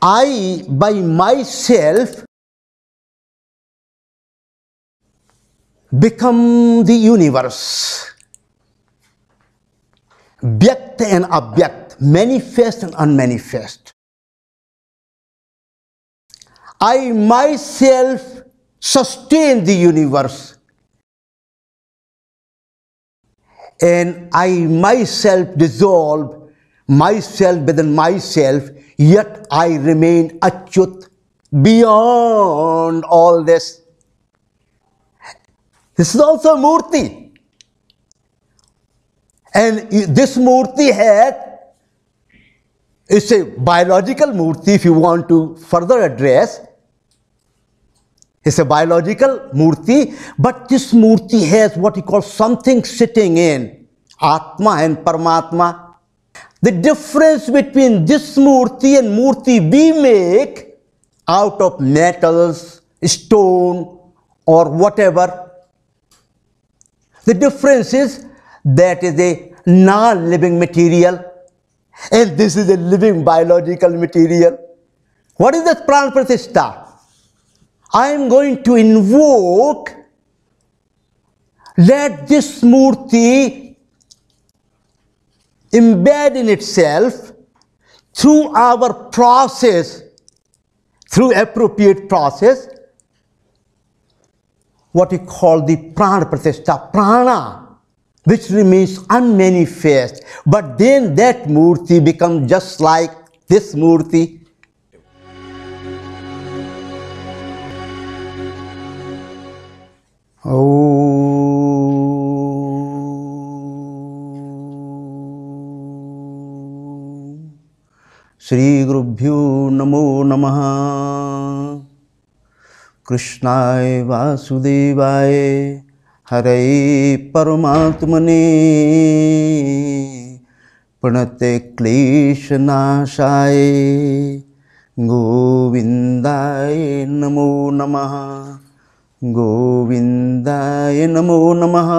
I by myself become the universe. Vyakt and abhyakt, manifest and unmanifest. I myself sustain the universe. And I myself dissolve myself within myself, yet I remain achyut beyond all this. This is also Murti. And this Murti has, it's a biological Murti if you want to further address. It's a biological Murti, but this Murti has what he calls something sitting in Atma and Paramatma. The difference between this Murti and Murti we make out of metals, stone, or whatever the difference is that is a non-living material and this is a living biological material. What is the pran pratishta? I am going to invoke let this murti embed in itself through our process, through appropriate process, what we call the prana pratishtha, prana, which remains unmanifest. But then that murti becomes just like this murti. Shri गुरुभ्यो नमो नमः। कृष्णाय वासुदेवाय हरे परमात्मने। प्रणते क्लेशनाशाय गोविन्दाय नमो नमः। गोविन्दाय नमो नमः।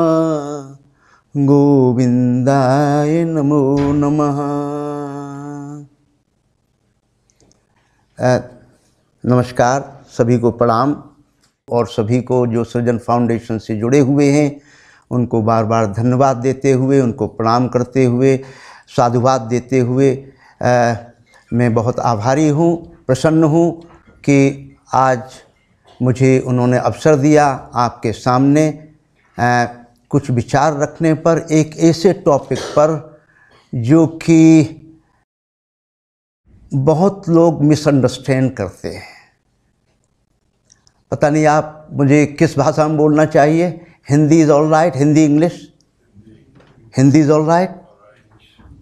गोविन्दाय नमो नमः नमस्कार सभी को प्रणाम और सभी को जो सृजन फाउंडेशन से जुड़े हुए हैं उनको बार बार धन्यवाद देते हुए उनको प्रणाम करते हुए साधुवाद देते हुए आ, मैं बहुत आभारी हूँ प्रसन्न हूँ कि आज मुझे उन्होंने अवसर दिया आपके सामने आ, कुछ विचार रखने पर एक ऐसे टॉपिक पर जो कि बहुत लोग मिसअंडरस्टैंड करते हैं। पता नहीं आप मुझे किस भाषा में बोलना चाहिए? Hindi is all right Hindi English Hindi is all right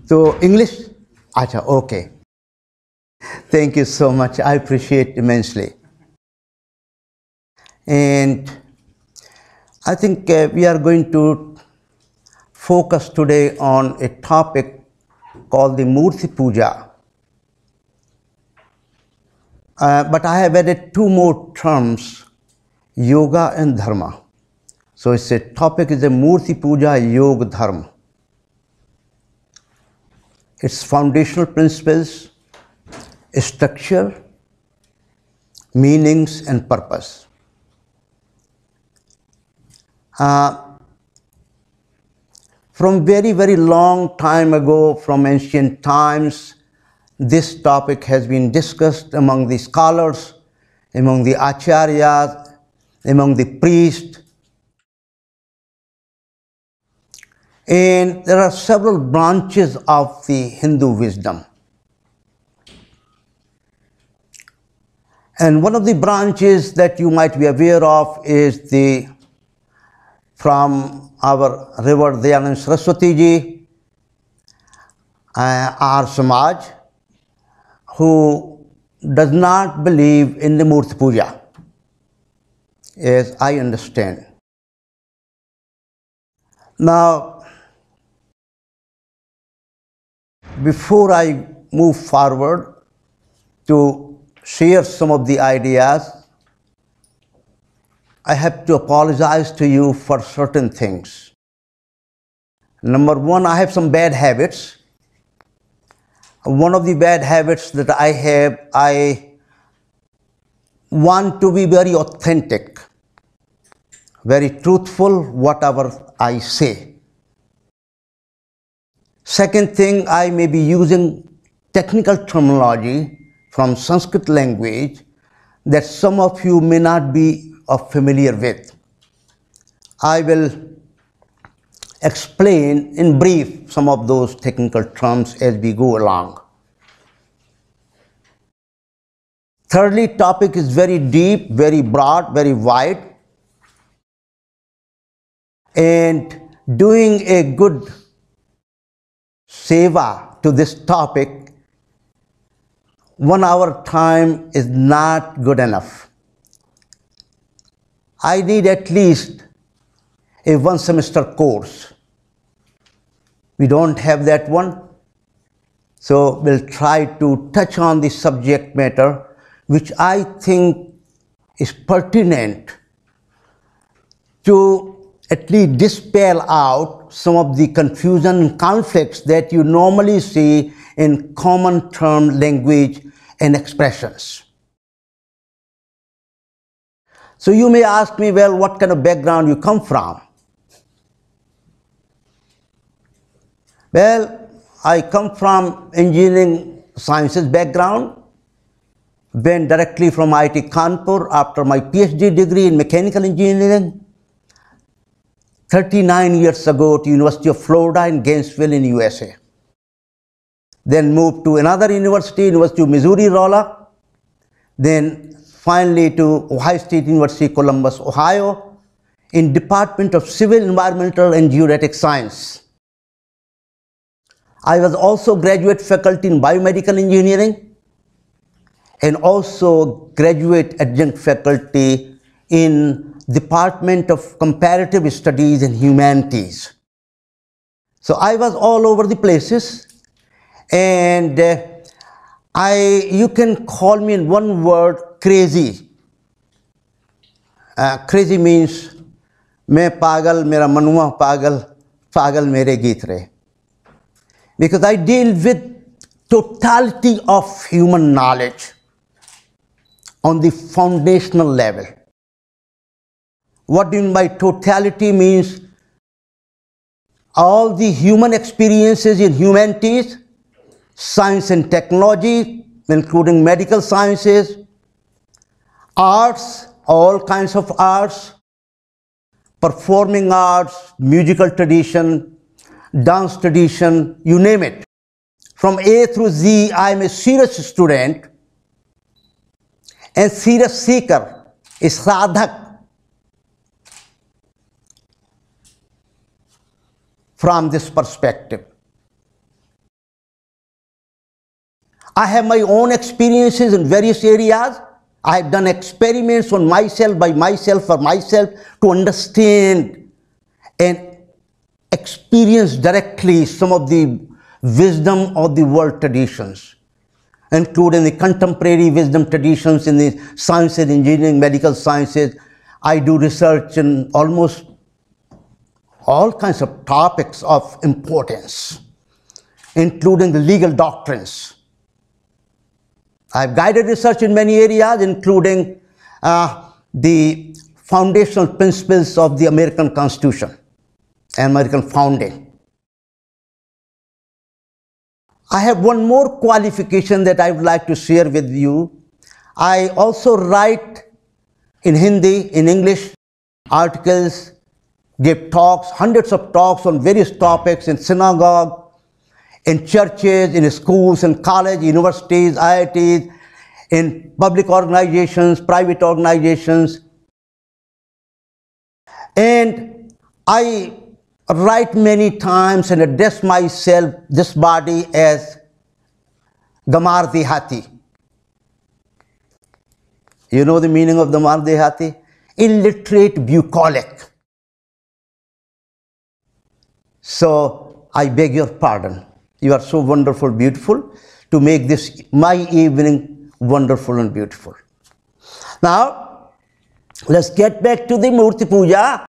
तो इंग्लिश अच्छा okay thank you so much I appreciate immensely and I think we are going to focus today on a topic called the Murti Puja. Uh, but I have added two more terms, yoga and dharma. So it's a topic is a Murti Puja Yoga Dharma. Its foundational principles, structure, meanings and purpose. Uh, from very, very long time ago, from ancient times, this topic has been discussed among the scholars, among the acharyas, among the priests. And there are several branches of the Hindu wisdom. And one of the branches that you might be aware of is the from our revered Dayanand Saraswati ji, uh, Arya Samaj, who does not believe in the Murti Puja, as I understand. Now, before I move forward to share some of the ideas, I have to apologize to you for certain things. Number one, I have some bad habits. One of the bad habits that I have, I want to be very authentic, very truthful, whatever I say. Second thing, I may be using technical terminology from Sanskrit language that some of you may not be familiar with. I will explain in brief some of those technical terms as we go along. Thirdly, topic is very deep, very broad, very wide. And doing a good seva to this topic, one hour time is not good enough. I need at least a one semester course. We don't have that one. So we'll try to touch on the subject matter which I think is pertinent to at least dispel out some of the confusion and conflicts that you normally see in common term language and expressions. So you may ask me, well, what kind of background you come from? Well, I come from engineering sciences background, went directly from IIT Kanpur after my PhD degree in mechanical engineering. 39 years ago to University of Florida in Gainesville in USA. Then moved to another university, University of Missouri Rolla. Then finally to Ohio State University, Columbus, Ohio in Department of Civil, Environmental and Geodetic Science. I was also graduate faculty in biomedical engineering and also graduate adjunct faculty in Department of Comparative Studies and Humanities. So I was all over the places and uh, I, you can call me in one word crazy. Uh, crazy means मैं पागल मेरा मनुआ पागल पागल मेरे गीत रहे because I deal with totality of human knowledge on the foundational level. What do you mean by totality means all the human experiences in humanities, science and technology, including medical sciences, arts, all kinds of arts, performing arts, musical tradition, dance tradition, you name it. From A through Z, I am a serious student and serious seeker, a sadhak from this perspective. I have my own experiences in various areas. I have done experiments on myself, by myself, for myself to understand and experience directly some of the wisdom of the world traditions, including the contemporary wisdom traditions in the sciences, engineering, medical sciences. I do research in almost all kinds of topics of importance, including the legal doctrines. I've guided research in many areas, including uh, the foundational principles of the American Constitution. American founding. I have one more qualification that I would like to share with you. I also write in Hindi, in English, articles, give talks, hundreds of talks on various topics in synagogue, in churches, in schools, in college, universities, IITs, in public organizations, private organizations. And I write many times and address myself, this body, as Gamar Dehati. You know the meaning of Gamar Dehati? Illiterate bucolic. So I beg your pardon. You are so wonderful, beautiful to make this my evening wonderful and beautiful. Now, let's get back to the Murti Puja.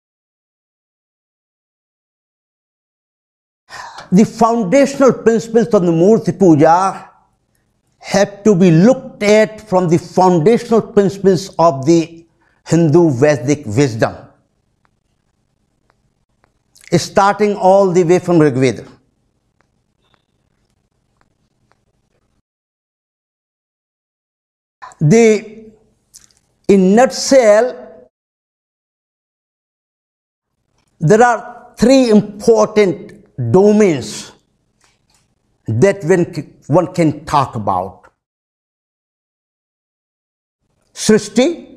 The foundational principles of the Murti Puja have to be looked at from the foundational principles of the Hindu Vedic wisdom, starting all the way from Rigveda. The, in nutshell, there are three important domains that when one can talk about. Srishti,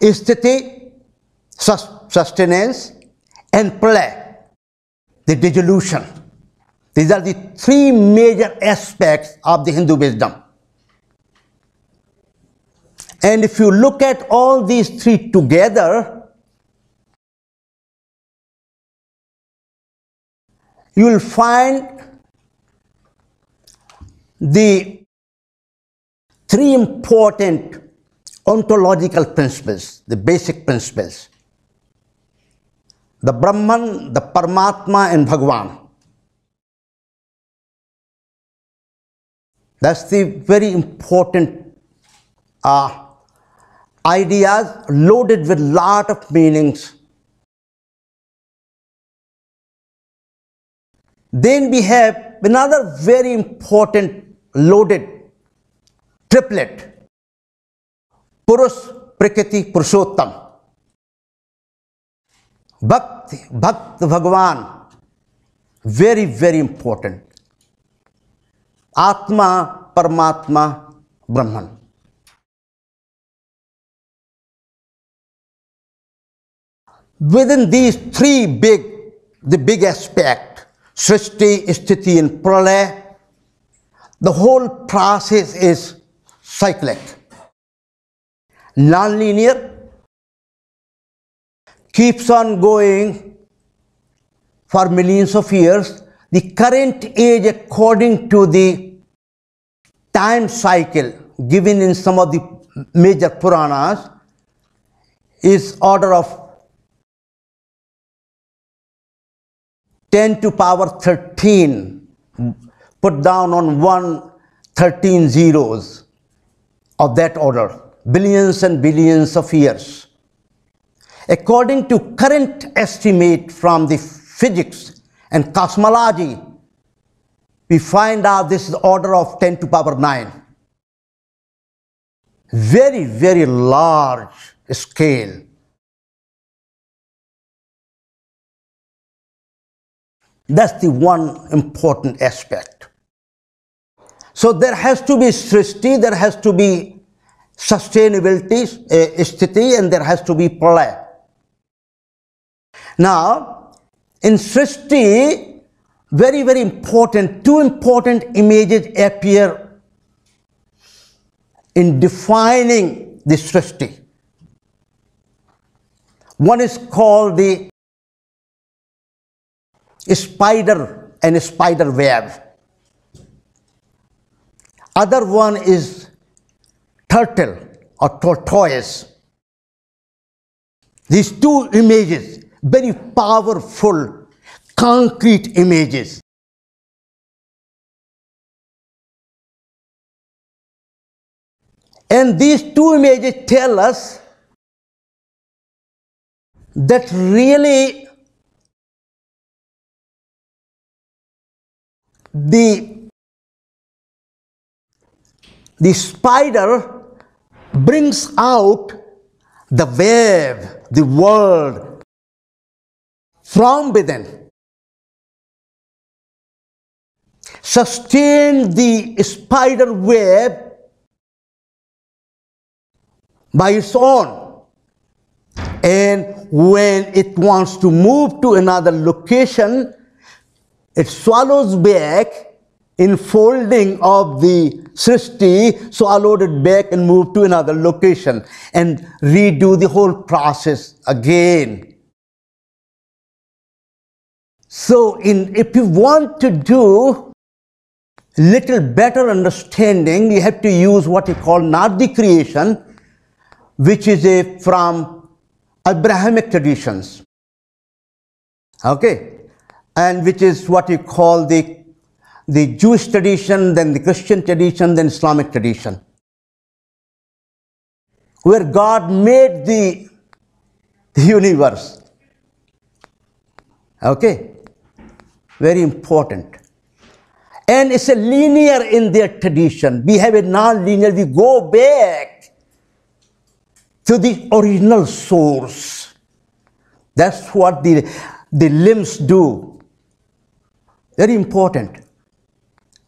sthiti, sustenance, and pralaya, the dissolution. These are the three major aspects of the Hindu wisdom. And if you look at all these three together, you will find the three important ontological principles, the basic principles. The Brahman, the Paramatma and Bhagwan. That's the very important uh, ideas loaded with lot of meanings. Then we have another very important loaded triplet, Purush, Prakriti, Purushottam. Bhakti, Bhakt Bhagwan, very, very important. Atma, Paramatma, Brahman. Within these three big, the big aspect, Srishti, Sthiti and Pralaya, the whole process is cyclic, non-linear, keeps on going for millions of years. The current age according to the time cycle given in some of the major Puranas is order of 10 to power 13 put down on one 13 zeros of that order, billions and billions of years. According to current estimate from the physics and cosmology, we find out this is order of 10 to power 9. Very, very large scale. That's the one important aspect. So there has to be srishti, there has to be sustainability, uh, sthiti, and there has to be pralaya. Now, in srishti, very, very important, two important images appear in defining the srishti. One is called the spider and spider web. Other one is turtle or tortoise. These two images, very powerful, concrete images. And these two images tell us that really the, the spider brings out the web, the world from within. Sustain the spider web by its own. And when it wants to move to another location, it swallows back in folding of the Srishti, swallowed it back and moved to another location and redo the whole process again. So in, if you want to do little better understanding, you have to use what you call Nardi creation, which is a from Abrahamic traditions. Okay, and which is what you call the, the Jewish tradition, then the Christian tradition, then Islamic tradition, where God made the, the universe. Okay, very important. And it's a linear in their tradition. We have a non-linear, we go back to the original source. That's what the, the limbs do. Very important.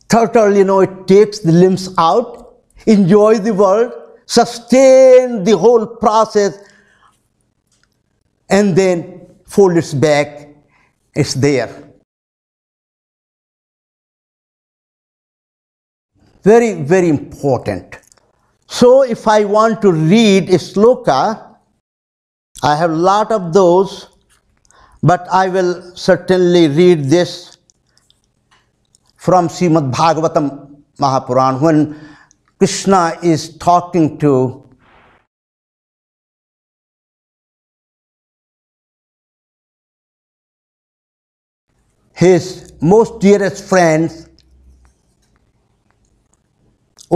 Turtle, you know, it takes the limbs out, enjoy the world, sustain the whole process, and then fold its back, it's there. Very, very important. So if I want to read a sloka, I have a lot of those, but I will certainly read this from Srimad Bhagavatam Mahapuran when Krishna is talking to his most dearest friends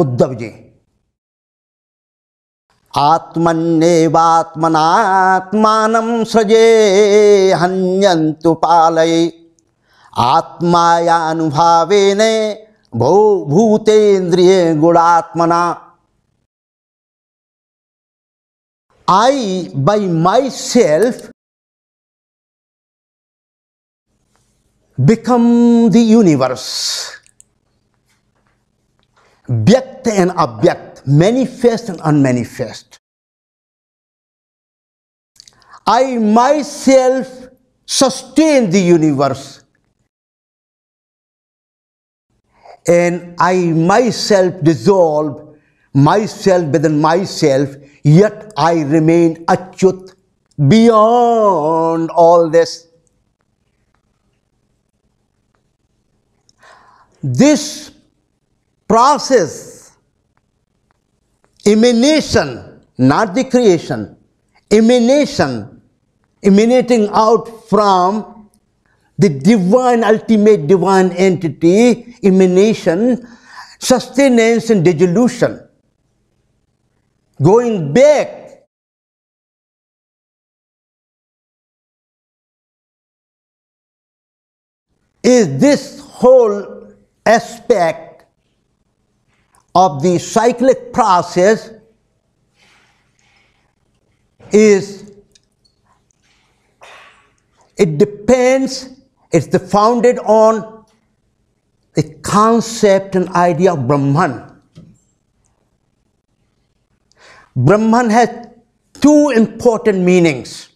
Uddhav ji आत्मन्यवात्मनात्मान सृजे हन्यंतु पालय आत्मायानुभावेन भो भूतेन्द्रिय गुणात्मना I by myself become the universe. Vyakt and Avyakt, manifest and unmanifest. I myself sustain the universe and I myself dissolve myself within myself, yet I remain achyut beyond all this. This process, emanation, not the creation, emanation, emanating out from the divine, ultimate divine entity, emanation, sustenance and dissolution. Going back is this whole aspect of the cyclic process is it depends it's the founded on the concept and idea of brahman brahman has two important meanings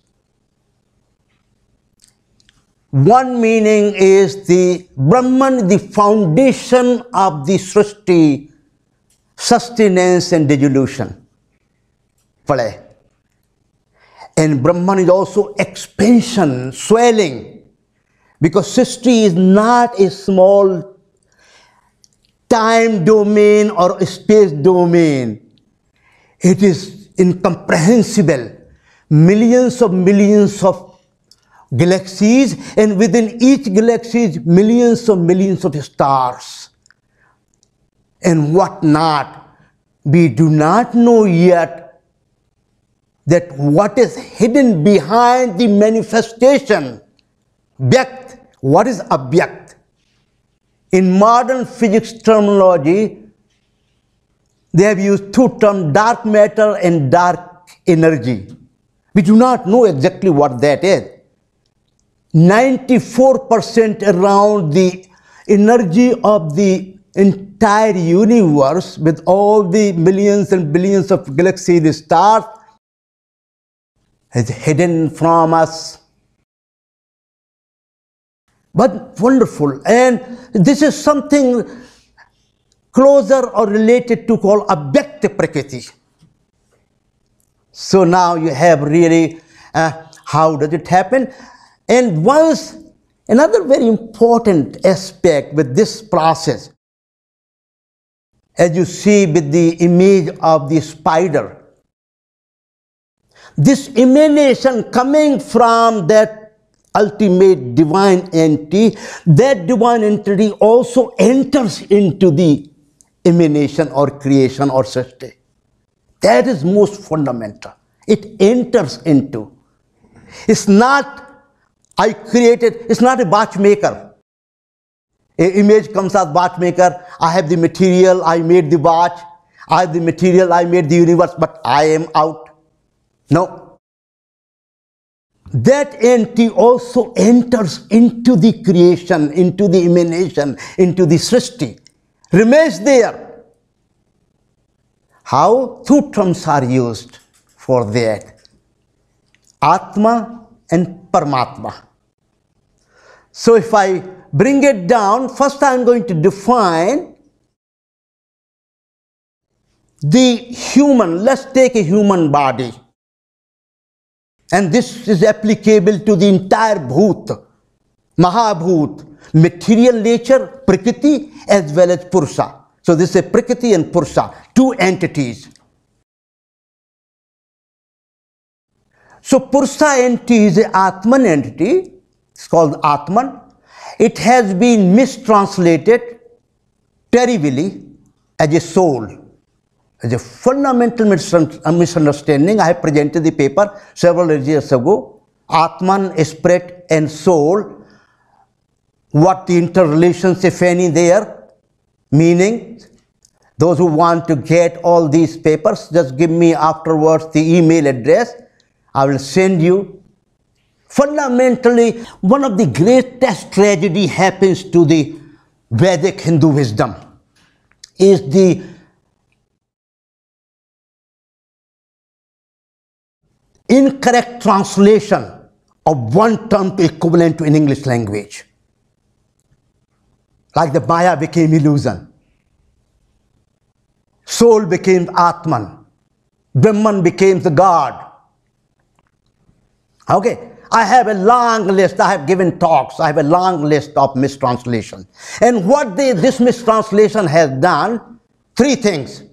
one meaning is the brahman the foundation of the srishti sustenance and dissolution. And Brahman is also expansion, swelling. Because srishti is not a small time domain or space domain. It is incomprehensible. Millions of millions of galaxies and within each galaxy millions of millions of stars and what not. We do not know yet that what is hidden behind the manifestation. Vyakt, what is abhyakt? In modern physics terminology, they have used two terms, dark matter and dark energy. We do not know exactly what that is. 94% around the energy of the entire universe with all the millions and billions of galaxies the stars is hidden from us. But wonderful. And this is something closer or related to call Abhyakta Prakriti. So now you have really uh, how does it happen? And once another very important aspect with this process as you see with the image of the spider. This emanation coming from that ultimate divine entity, that divine entity also enters into the emanation or creation or srishti. That is most fundamental. It enters into. It's not I created, it's not a watchmaker. A image comes as watchmaker. I have the material, I made the watch. I have the material, I made the universe, but I am out. No. That entity also enters into the creation, into the emanation, into the srishti, remains there. How? Two terms are used for that Atma and Paramatma. So if I bring it down, first I am going to define the human, let's take a human body. And this is applicable to the entire Bhut, Mahabhut, material nature, Prakriti, as well as Purusha. So this is Prakriti and Purusha, two entities. So Purusha entity is an Atman entity, it's called Atman. It has been mistranslated terribly as a soul as a fundamental misunderstanding. I presented the paper several years ago. Atman, spirit and soul. What the interrelations, if any, there. Meaning, those who want to get all these papers, just give me afterwards the email address. I will send you. Fundamentally, one of the greatest tragedy happens to the Vedic Hindu wisdom is the incorrect translation of one term to equivalent to an English language. Like the Maya became illusion. Soul became Atman. Brahman became the God. Okay, I have a long list. I have given talks. I have a long list of mistranslation. And what they, this mistranslation has done, three things.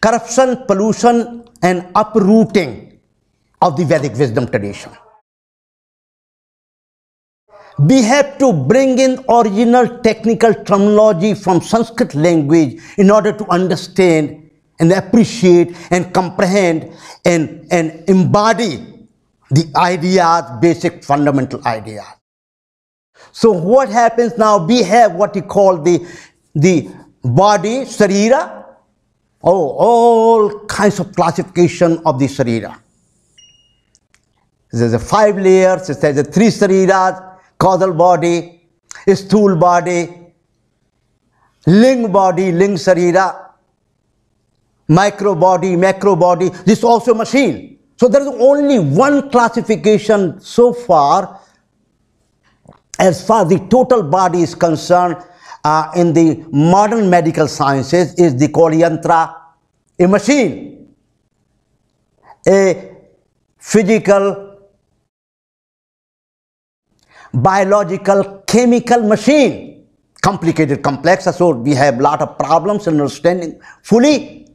Corruption, pollution, and uprooting of the Vedic wisdom tradition. We have to bring in original technical terminology from Sanskrit language in order to understand and appreciate and comprehend and, and embody the ideas, basic fundamental ideas. So what happens now, we have what we call the, the body, sarira, oh, all kinds of classification of the sarira. There's a five layers, there's a three sariras, causal body, sthool body, ling body, ling sarira, micro body, macro body. This is also machine. So there is only one classification so far as far as the total body is concerned uh, in the modern medical sciences is the called a machine, a physical biological chemical machine. Complicated complex so we have lot of problems in understanding fully.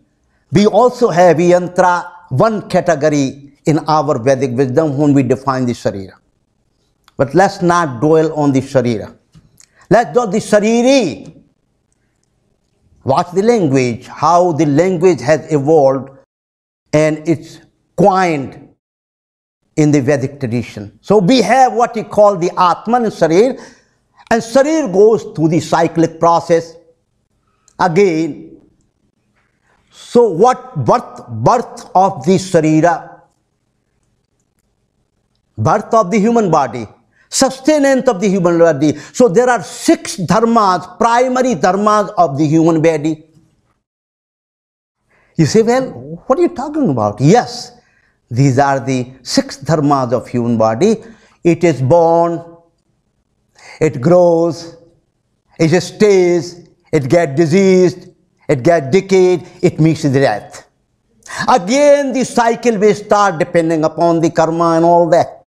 We also have yantra one category in our vedic wisdom when we define the sharira. But let's not dwell on the sharira. Let's do the shariri. Watch the language how the language has evolved and it's coined in the Vedic tradition. So we have what we call the Atman and Sarir, and Sarir goes through the cyclic process again. So what birth, birth of the Sarira, birth of the human body, sustenance of the human body. So there are six dharmas, primary dharmas of the human body. You say, well, what are you talking about? Yes, these are the six dharmas of human body. It is born, it grows, it stays, it gets diseased, it gets decayed, it meets death. Again, the cycle will start depending upon the karma and all that.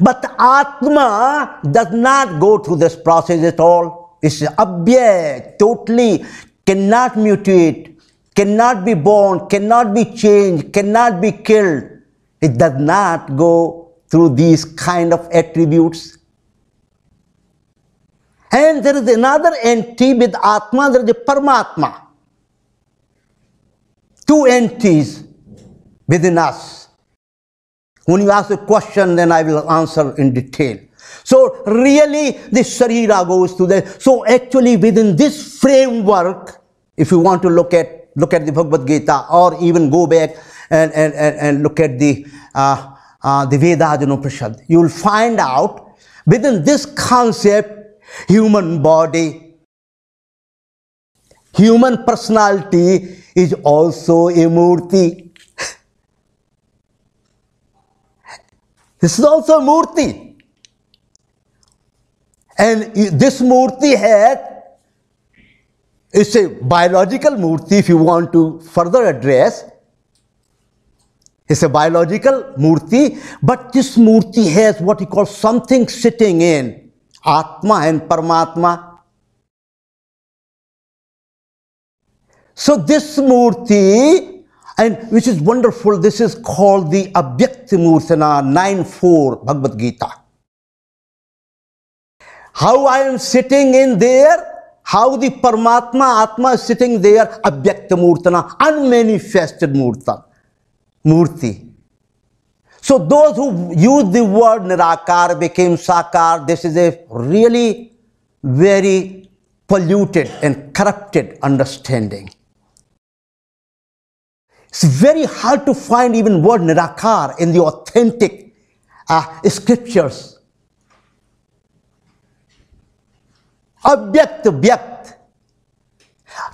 But Atma does not go through this process at all. It's abhyay, totally cannot mutate, cannot be born, cannot be changed, cannot be killed. It does not go through these kind of attributes. And there is another entity with Atma, there is a Paramatma. Two entities within us. When you ask a question, then I will answer in detail. So really, this Sharira goes to the. So actually, within this framework, if you want to look at look at the Bhagavad Gita, or even go back and and, and, and look at the uh, uh, the Vedas and Upanishad, you will find out within this concept, human body, human personality is also a murti. This is also a murti. And this murti has, it's a biological murti if you want to further address. It's a biological murti, but this murti has what he calls something sitting in Atma and Paramatma. So this murti, and which is wonderful, this is called the Abhyakti Murtana 9.4 Bhagavad Gita. How I am sitting in there, how the Paramatma Atma is sitting there, Abhyakta Murtana, unmanifested Murta, Murti. So those who use the word Nirakar became Sakar, this is a really very polluted and corrupted understanding. It's very hard to find even word nirakar in the authentic uh, scriptures. Abhyakt, vyakt,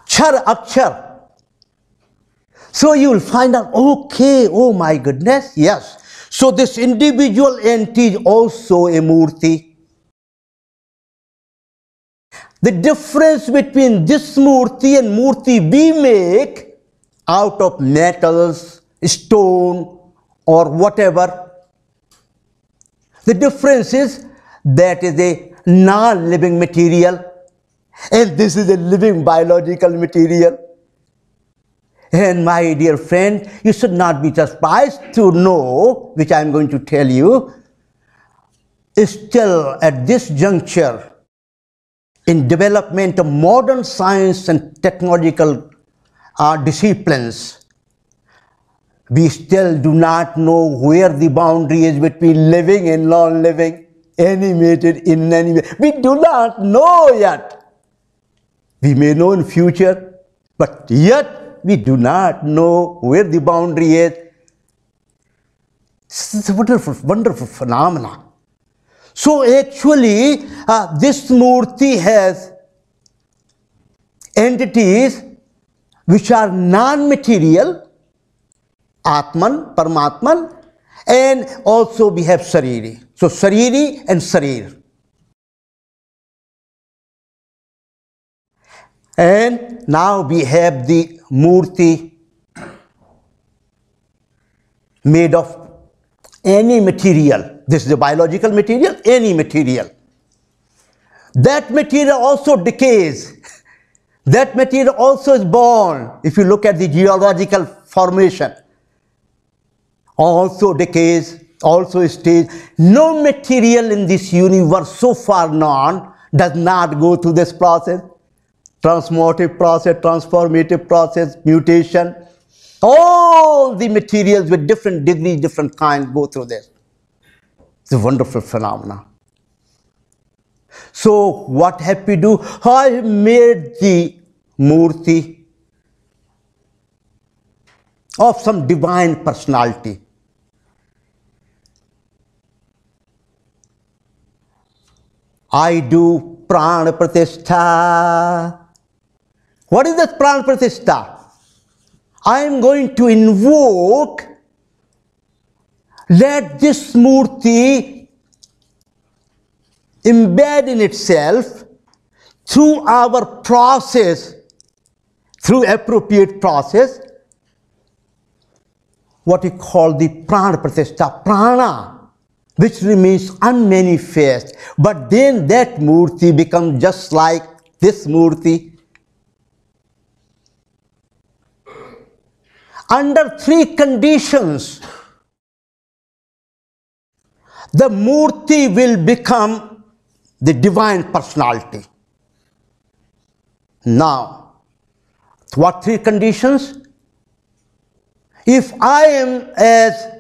char, akshar. So you will find out, okay, oh my goodness, yes. So this individual entity is also a murti. The difference between this murti and murti we make out of metals, stone, or whatever. The difference is that is a non living material, and this is a living biological material. And my dear friend, you should not be surprised to know, which I am going to tell you, still at this juncture, in development of modern science and technological uh, disciplines, we still do not know where the boundary is between living and non-living, animated, inanimate. We do not know yet. We may know in future, but yet we do not know where the boundary is. It's a wonderful, wonderful phenomenon. So actually, uh, this murti has entities which are non-material, Atman, Paramatman, and also we have Sariri. So Sariri and Sarir. And now we have the Murti made of any material. This is a biological material, any material. That material also decays. That material also is born. If you look at the geological formation, also decays, also stays. No material in this universe so far known does not go through this process. Transformative process, transformative process, mutation. All the materials with different degrees, different kinds go through this. It's a wonderful phenomenon. So what have we do? I made the murti of some divine personality. I do prana pratishtha. What is that prana pratishtha? I am going to invoke let this murti embed in itself through our process, through appropriate process, what we call the prana pratishtha, prana, which remains unmanifest. But then that murti becomes just like this murti. Under three conditions, the Murti will become the divine personality. Now, what three conditions? If I am as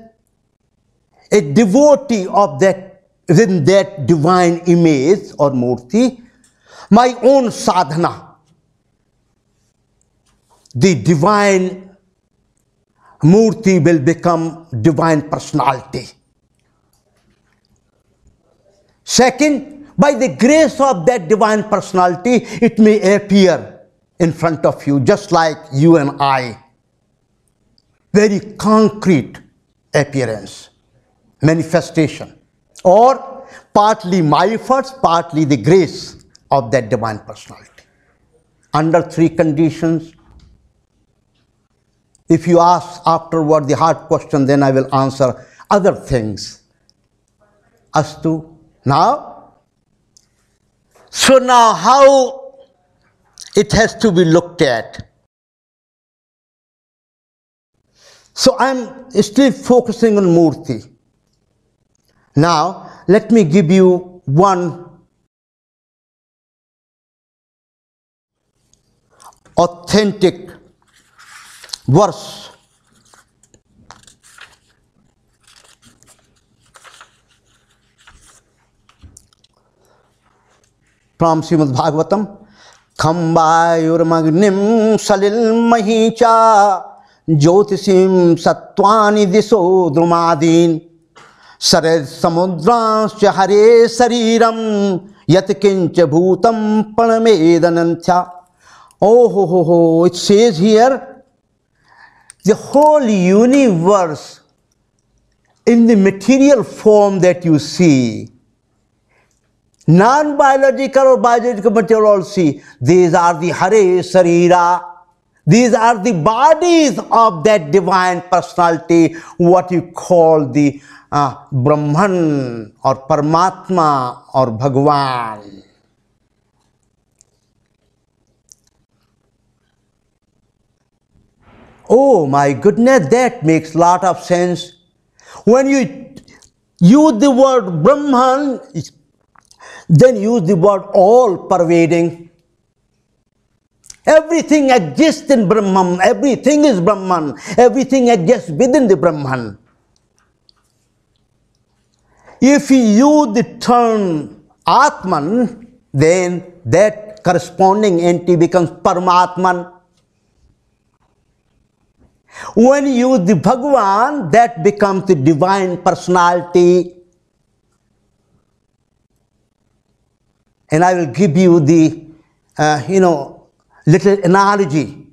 a devotee of that, within that divine image or Murti, my own sadhana, the divine Murti will become divine personality. Second, by the grace of that divine personality, it may appear in front of you just like you and I. Very concrete appearance, manifestation, or partly my efforts, partly the grace of that divine personality. Under three conditions, if you ask afterward the hard question, then I will answer other things. As to now? So now how it has to be looked at. So I'm still focusing on Murti. Now, let me give you one authentic verse. From Srimad Bhagavatam, Khambayurmagnim salilmahi cha ज्योतिषीं सत्वानि दिशो द्रुमादीन शरीर समुद्रांश हरे शरीरम यतकिंच भूतम प्रणमेदनंथ्या ओहो, हो हो it says here the whole universe in the material form that you see non biological और biological material see these are the हरे शरीरा These are the bodies of that divine personality, what you call the uh, Brahman or Paramatma or Bhagwan. Oh my goodness, that makes lot of sense. When you use the word Brahman, then use the word all pervading. Everything exists in Brahman, everything is Brahman, everything exists within the Brahman. If you use the term Atman, then that corresponding entity becomes Paramatman. When you use the Bhagwan, that becomes the divine personality. And I will give you the, uh, you know, little analogy.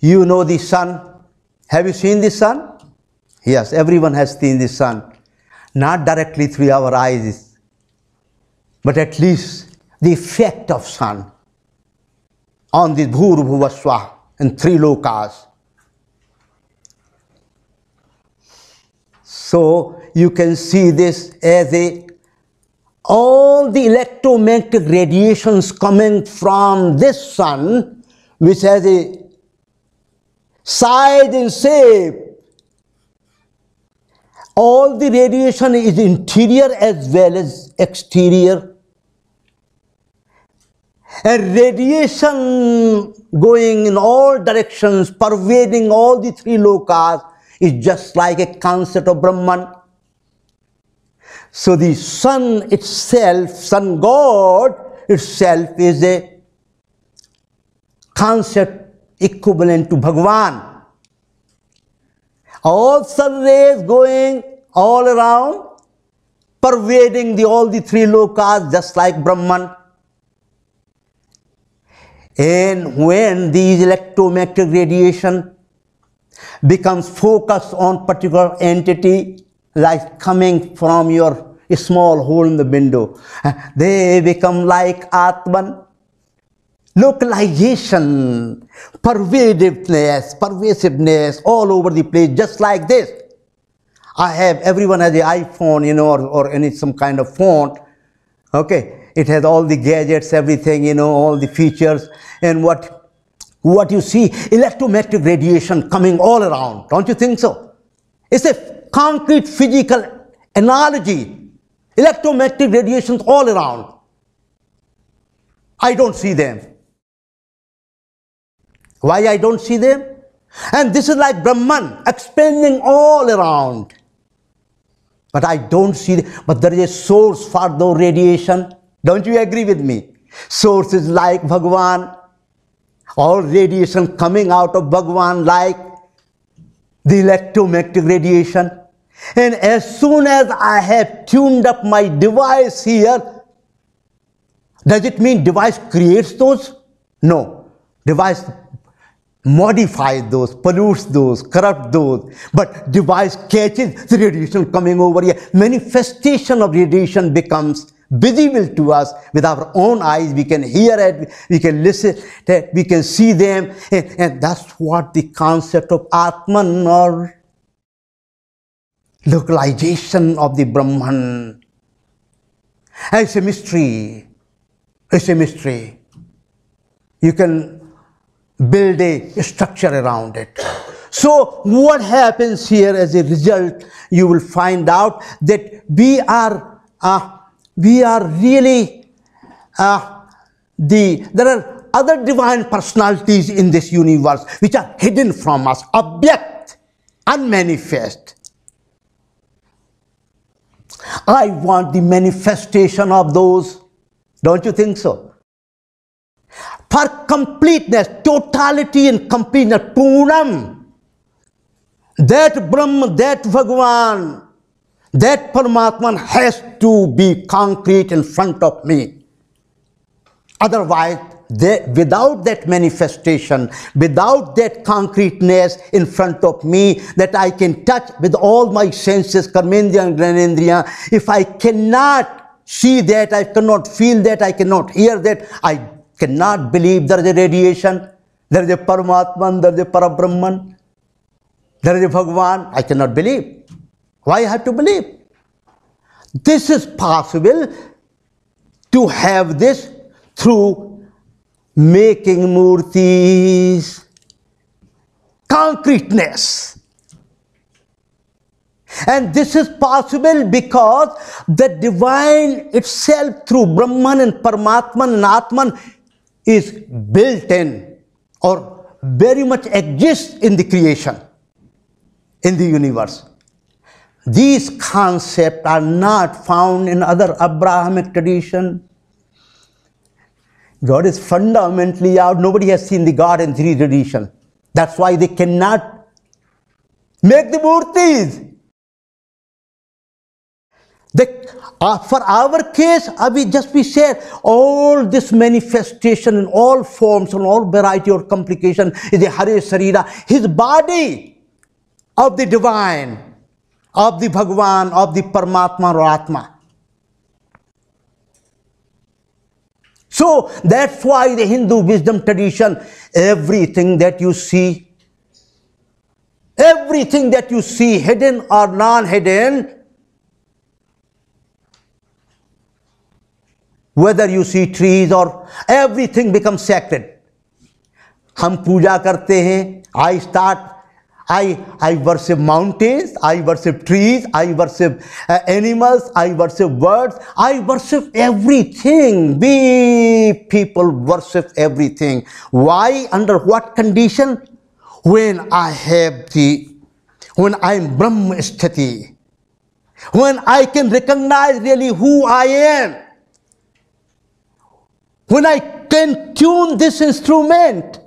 You know the sun. Have you seen the sun? Yes, everyone has seen the sun. Not directly through our eyes, but at least the effect of sun on the Bhurubhuvaswa and three lokas. So you can see this as a all the electromagnetic radiations coming from this sun, which has a side and shape, all the radiation is interior as well as exterior. And radiation going in all directions, pervading all the three lokas, is just like a concept of Brahman. So the sun itself, sun god itself is a concept equivalent to Bhagwan. All sun rays going all around, pervading the, all the three lokas just like Brahman. And when these electromagnetic radiation becomes focused on particular entity, like coming from your small hole in the window. They become like Atman. Localization, pervasiveness, pervasiveness all over the place, just like this. I have, everyone has an iPhone, you know, or, or any some kind of phone. Okay, it has all the gadgets, everything, you know, all the features. And what, what you see, electromagnetic radiation coming all around. Don't you think so? It's a concrete physical analogy. Electromagnetic radiations all around. I don't see them. Why I don't see them? And this is like Brahman expanding all around. But I don't see, but there is a source for the radiation. Don't you agree with me? Source is like Bhagwan. All radiation coming out of Bhagwan like the electromagnetic radiation. And as soon as I have tuned up my device here, does it mean device creates those? No. Device modifies those, pollutes those, corrupt those. But device catches the radiation coming over here. Manifestation of radiation becomes visible to us with our own eyes. We can hear it, we can listen, we can see them. And, and that's what the concept of Atman or localization of the Brahman. It's a mystery. It's a mystery. You can build a structure around it. So what happens here as a result, you will find out that we are, uh, we are really, uh, the, there are other divine personalities in this universe which are hidden from us, object, unmanifest. I want the manifestation of those. Don't you think so? For completeness, totality and completeness, Poonam, that Brahma, that Bhagwan, that Paramatman has to be concrete in front of me. Otherwise, they, without that manifestation, without that concreteness in front of me that I can touch with all my senses, karmendriya and gyanendriya, if I cannot see that, I cannot feel that, I cannot hear that, I cannot believe there is a radiation, there is a Paramatman, there is a Parabrahman, there is a Bhagwan, I cannot believe. Why I have to believe? This is possible to have this through making murtis, concreteness. And this is possible because the divine itself through Brahman and Paramatman and Atman is built in or very much exists in the creation, in the universe. These concepts are not found in other Abrahamic tradition, God is fundamentally out. Nobody has seen the God in three tradition. That's why they cannot make the murtis. The, uh, for our case, uh, we just we said all this manifestation in all forms and all variety or complication is a Hare Sarira, his body of the divine, of the Bhagwan, of the Paramatma or Atma. So that's why the Hindu wisdom tradition, everything that you see, everything that you see, hidden or non-hidden, whether you see trees or everything becomes sacred. हम पूजा करते हैं I start I, I worship mountains, I worship trees, I worship uh, animals, I worship birds, I worship everything. We people worship everything. Why? Under what condition? When I have the, when I am Brahma Sthiti, when I can recognize really who I am, when I can tune this instrument,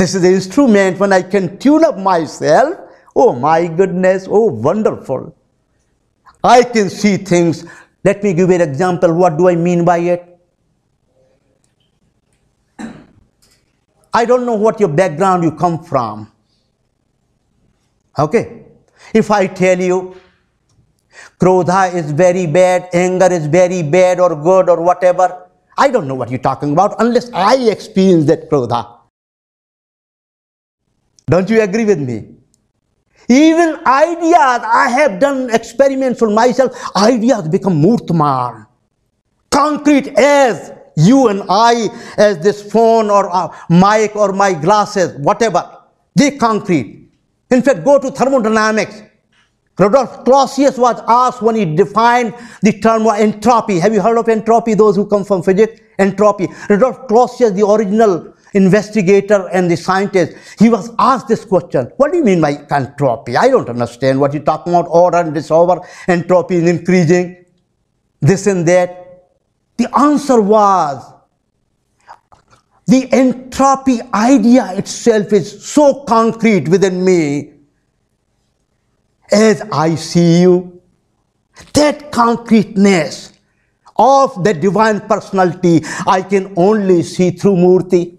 this is the instrument when I can tune up myself. Oh my goodness, oh wonderful. I can see things. Let me give you an example. What do I mean by it? I don't know what your background you come from. Okay? If I tell you, Krodha is very bad, anger is very bad or good or whatever, I don't know what you're talking about unless I experience that Krodha. Don't you agree with me? Even ideas, I have done experiments on myself, ideas become murtman. Concrete as you and I, as this phone or uh, mic or my glasses, whatever, they concrete. In fact, go to thermodynamics. Rudolf Clausius was asked when he defined the term entropy. Have you heard of entropy, those who come from physics? Entropy. Rudolf Clausius, the original investigator and the scientist, he was asked this question What do you mean by entropy? I don't understand what you're talking about. Order and disorder, entropy is increasing, this and that. The answer was the entropy idea itself is so concrete within me as I see you. That concreteness of the divine personality I can only see through Murti.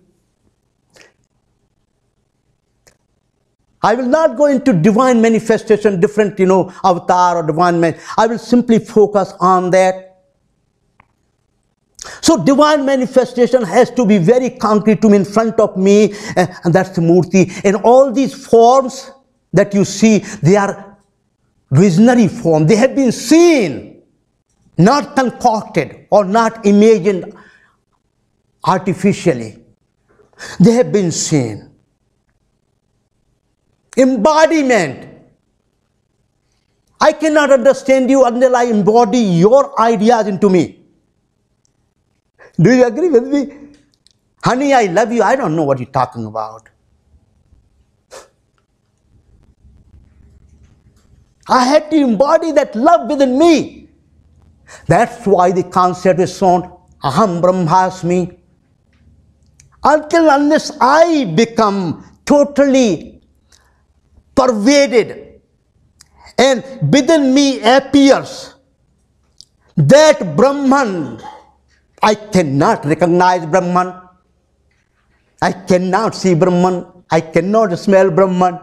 I will not go into divine manifestation, different, you know, avatar or divine man. I will simply focus on that. So divine manifestation has to be very concrete to me in front of me, eh, and that's the Murti. And all these forms that you see, they are visionary form. They have been seen, not concocted or not imagined artificially. They have been seen. Embodiment. I cannot understand you until I embody your ideas into me. Do you agree with me? Honey, I love you. I don't know what you're talking about. I had to embody that love within me. That's why the concept is shown Aham Brahmasmi. Until unless I become totally pervaded and within me appears that Brahman, I cannot recognize Brahman. I cannot see Brahman. I cannot smell Brahman.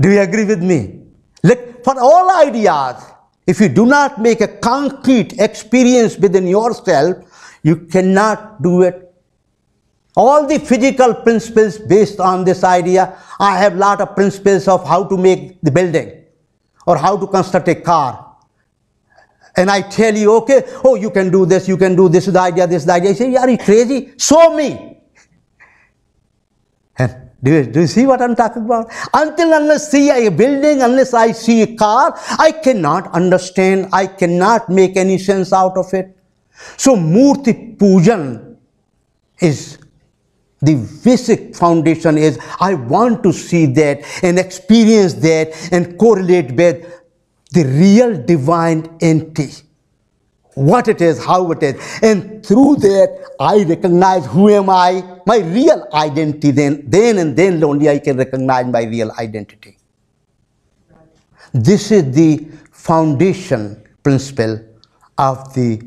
Do you agree with me? Let, for all ideas, if you do not make a concrete experience within yourself, you cannot do it. All the physical principles based on this idea, I have lot of principles of how to make the building or how to construct a car. And I tell you, okay, oh, you can do this, you can do this, the idea, this, the idea. I say, are you crazy? Show me. And do you, do you see what I'm talking about? Until unless see a building, unless I see a car, I cannot understand, I cannot make any sense out of it. So Murti Pujan is the basic foundation is I want to see that and experience that and correlate with the real divine entity. What it is, how it is. And through that, I recognize who am I, my real identity. Then, then and then only I can recognize my real identity. This is the foundation principle of the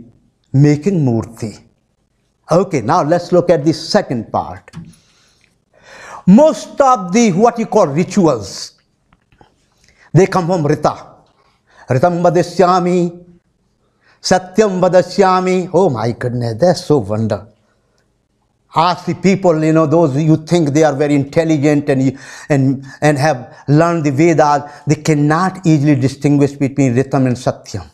making murti. Okay, now let's look at the second part. Most of the what you call rituals, they come from Rita. Ritam vadasyami, Satyam vadasyami. Oh my goodness, that's so wonder. Ask the people, you know, those you think they are very intelligent and, and, and have learned the Vedas, they cannot easily distinguish between Ritam and Satyam.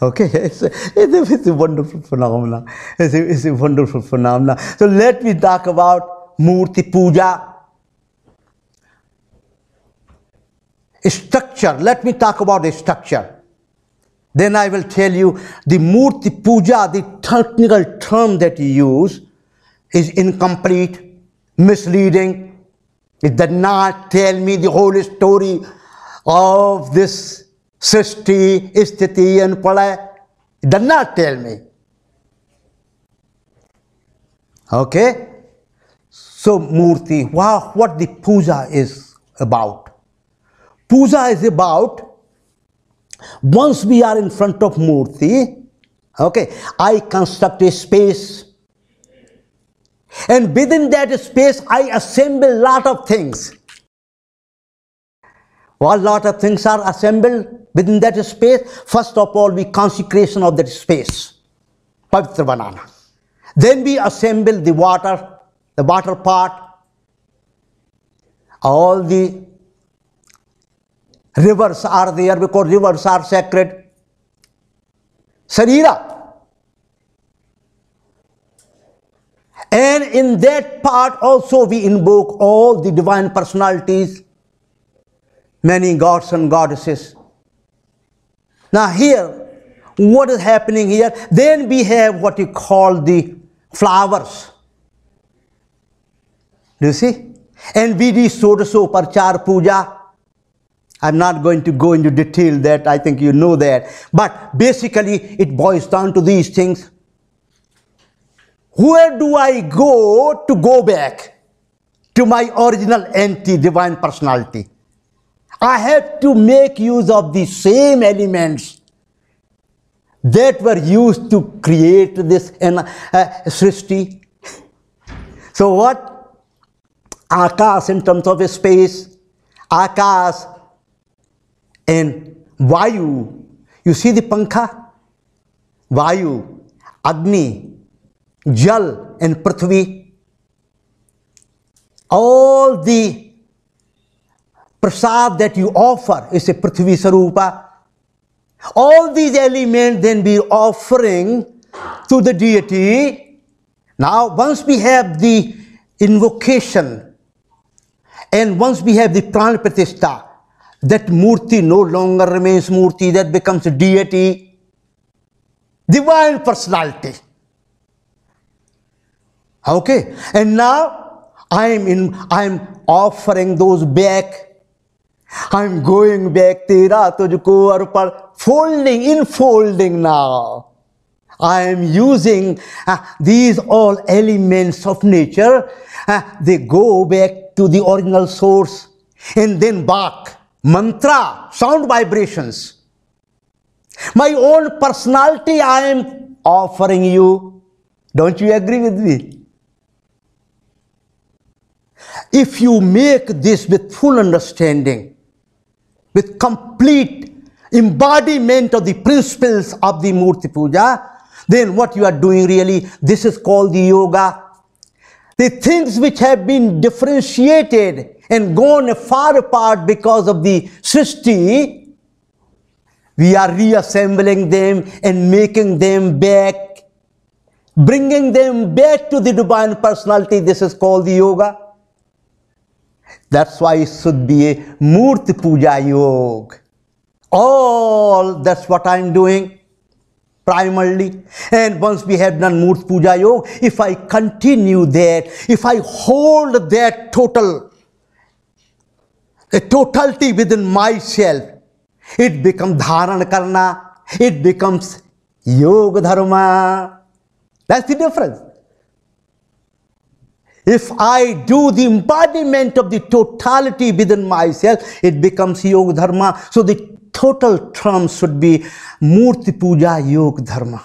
Okay, it's a, it's a wonderful phenomenon. It's a, it's a wonderful phenomenon. So let me talk about Murti Puja. Structure. Let me talk about the structure. Then I will tell you the Murti Puja, the technical term that you use, is incomplete, misleading. It does not tell me the whole story of this Srishti, Sthiti and Pralaya. It does not tell me. Okay? So Murti, wow, what the puja is about. Puja is about once we are in front of Murti, okay, I construct a space. And within that space, I assemble lot of things. What lot of things are assembled within that space? First of all, we consecration of that space. Pavitra banana. Then we assemble the water, the water part, all the Rivers are there because rivers are sacred. Sarira. And in that part also we invoke all the divine personalities, many gods and goddesses. Now here, what is happening here? Then we have what you call the flowers. Do you see? And we do Sodaso Parchar Puja. I'm not going to go into detail that, I think you know that. But basically, it boils down to these things. Where do I go to go back to my original anti divine personality? I have to make use of the same elements that were used to create this uh, Srishti. So, what? Akas in terms of space, Akas and Vayu. You see the Pankha? Vayu, Agni, Jal, and Prithvi. All the prasad that you offer is a Prithvi Sarupa. All these elements then be offering to the deity. Now, once we have the invocation and once we have the pran pratishta, that murti no longer remains murti, that becomes a deity, divine personality. Okay, and now I am in, I am offering those back. I'm going back, tera tujhko arpar, folding, enfolding now. I am using uh, these all elements of nature. Uh, they go back to the original source and then back. Mantra, sound vibrations. My own personality I am offering you. Don't you agree with me? If you make this with full understanding, with complete embodiment of the principles of the Murti Puja, then what you are doing really, this is called the yoga. The things which have been differentiated and gone far apart because of the Srishti, we are reassembling them and making them back, bringing them back to the divine personality. This is called the yoga. That's why it should be a Murti Puja Yoga. All that's what I'm doing primarily. And once we have done Murti Puja Yoga, if I continue that, if I hold that total, a totality within myself, it becomes Dharan Karna, it becomes Yoga Dharma. That's the difference. If I do the embodiment of the totality within myself, it becomes Yoga Dharma. So the total term should be Murti Puja Yoga Dharma.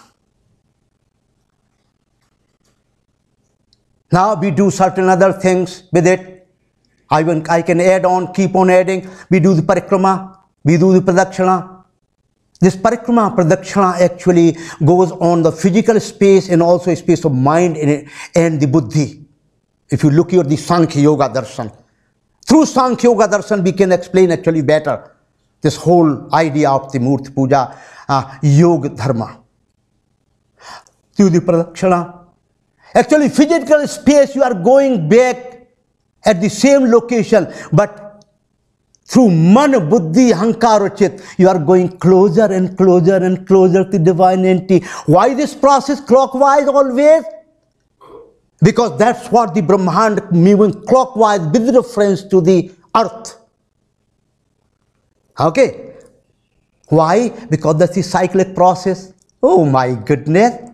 Now we do certain other things with it. I, I can add on, keep on adding. We do the parikrama, we do the pradakshana. This parikrama pradakshana actually goes on the physical space and also a space of mind and the buddhi. If you look at the Sankhya Yoga Darshan, through Sankhya Yoga Darshan we can explain actually better this whole idea of the Murti Puja, uh, Yoga Dharma. Through the Pradakshana. Actually, physical space, you are going back at the same location, but through man, buddhi, hankar, chit, you are going closer and closer and closer to divine entity. Why this process clockwise always? Because that's what the Brahmand moving clockwise with reference to the earth. Okay. Why? Because that's the cyclic process. Oh my goodness.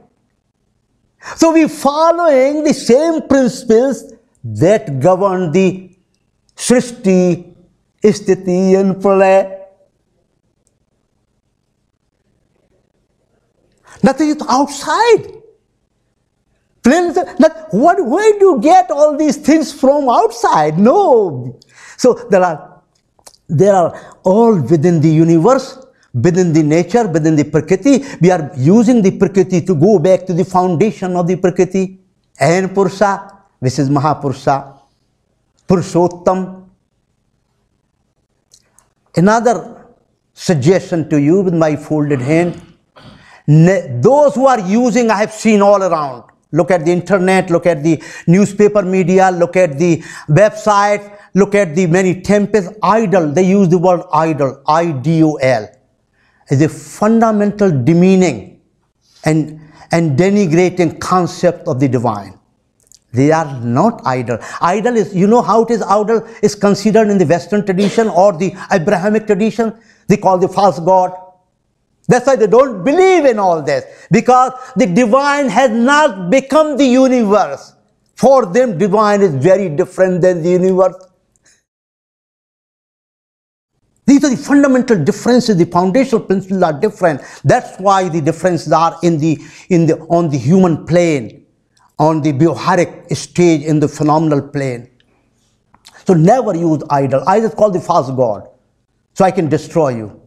So we following the same principles that govern the Srishti, Sthiti and Pralaya. Nothing is outside. Plain, what, where do you get all these things from outside? No. So there are they are all within the universe, within the nature, within the Prakriti. We are using the Prakriti to go back to the foundation of the Prakriti. And Purusha, this is Mahapurusha, Purushottam. Another suggestion to you with my folded hand. Those who are using, I have seen all around, Look at the internet, look at the newspaper media, look at the website, look at the many temples. Idol, they use the word idol, I-D-O-L, is a fundamental demeaning and, and denigrating concept of the divine. They are not idol. Idol is, you know how it is idol is considered in the Western tradition or the Abrahamic tradition? They call the false god. That's why they don't believe in all this because the divine has not become the universe. For them, divine is very different than the universe. These are the fundamental differences. The foundational principles are different. That's why the differences are in the, in the, on the human plane, on the vyavaharik stage, in the phenomenal plane. So never use idol. Idol is called the false god. So I can destroy you.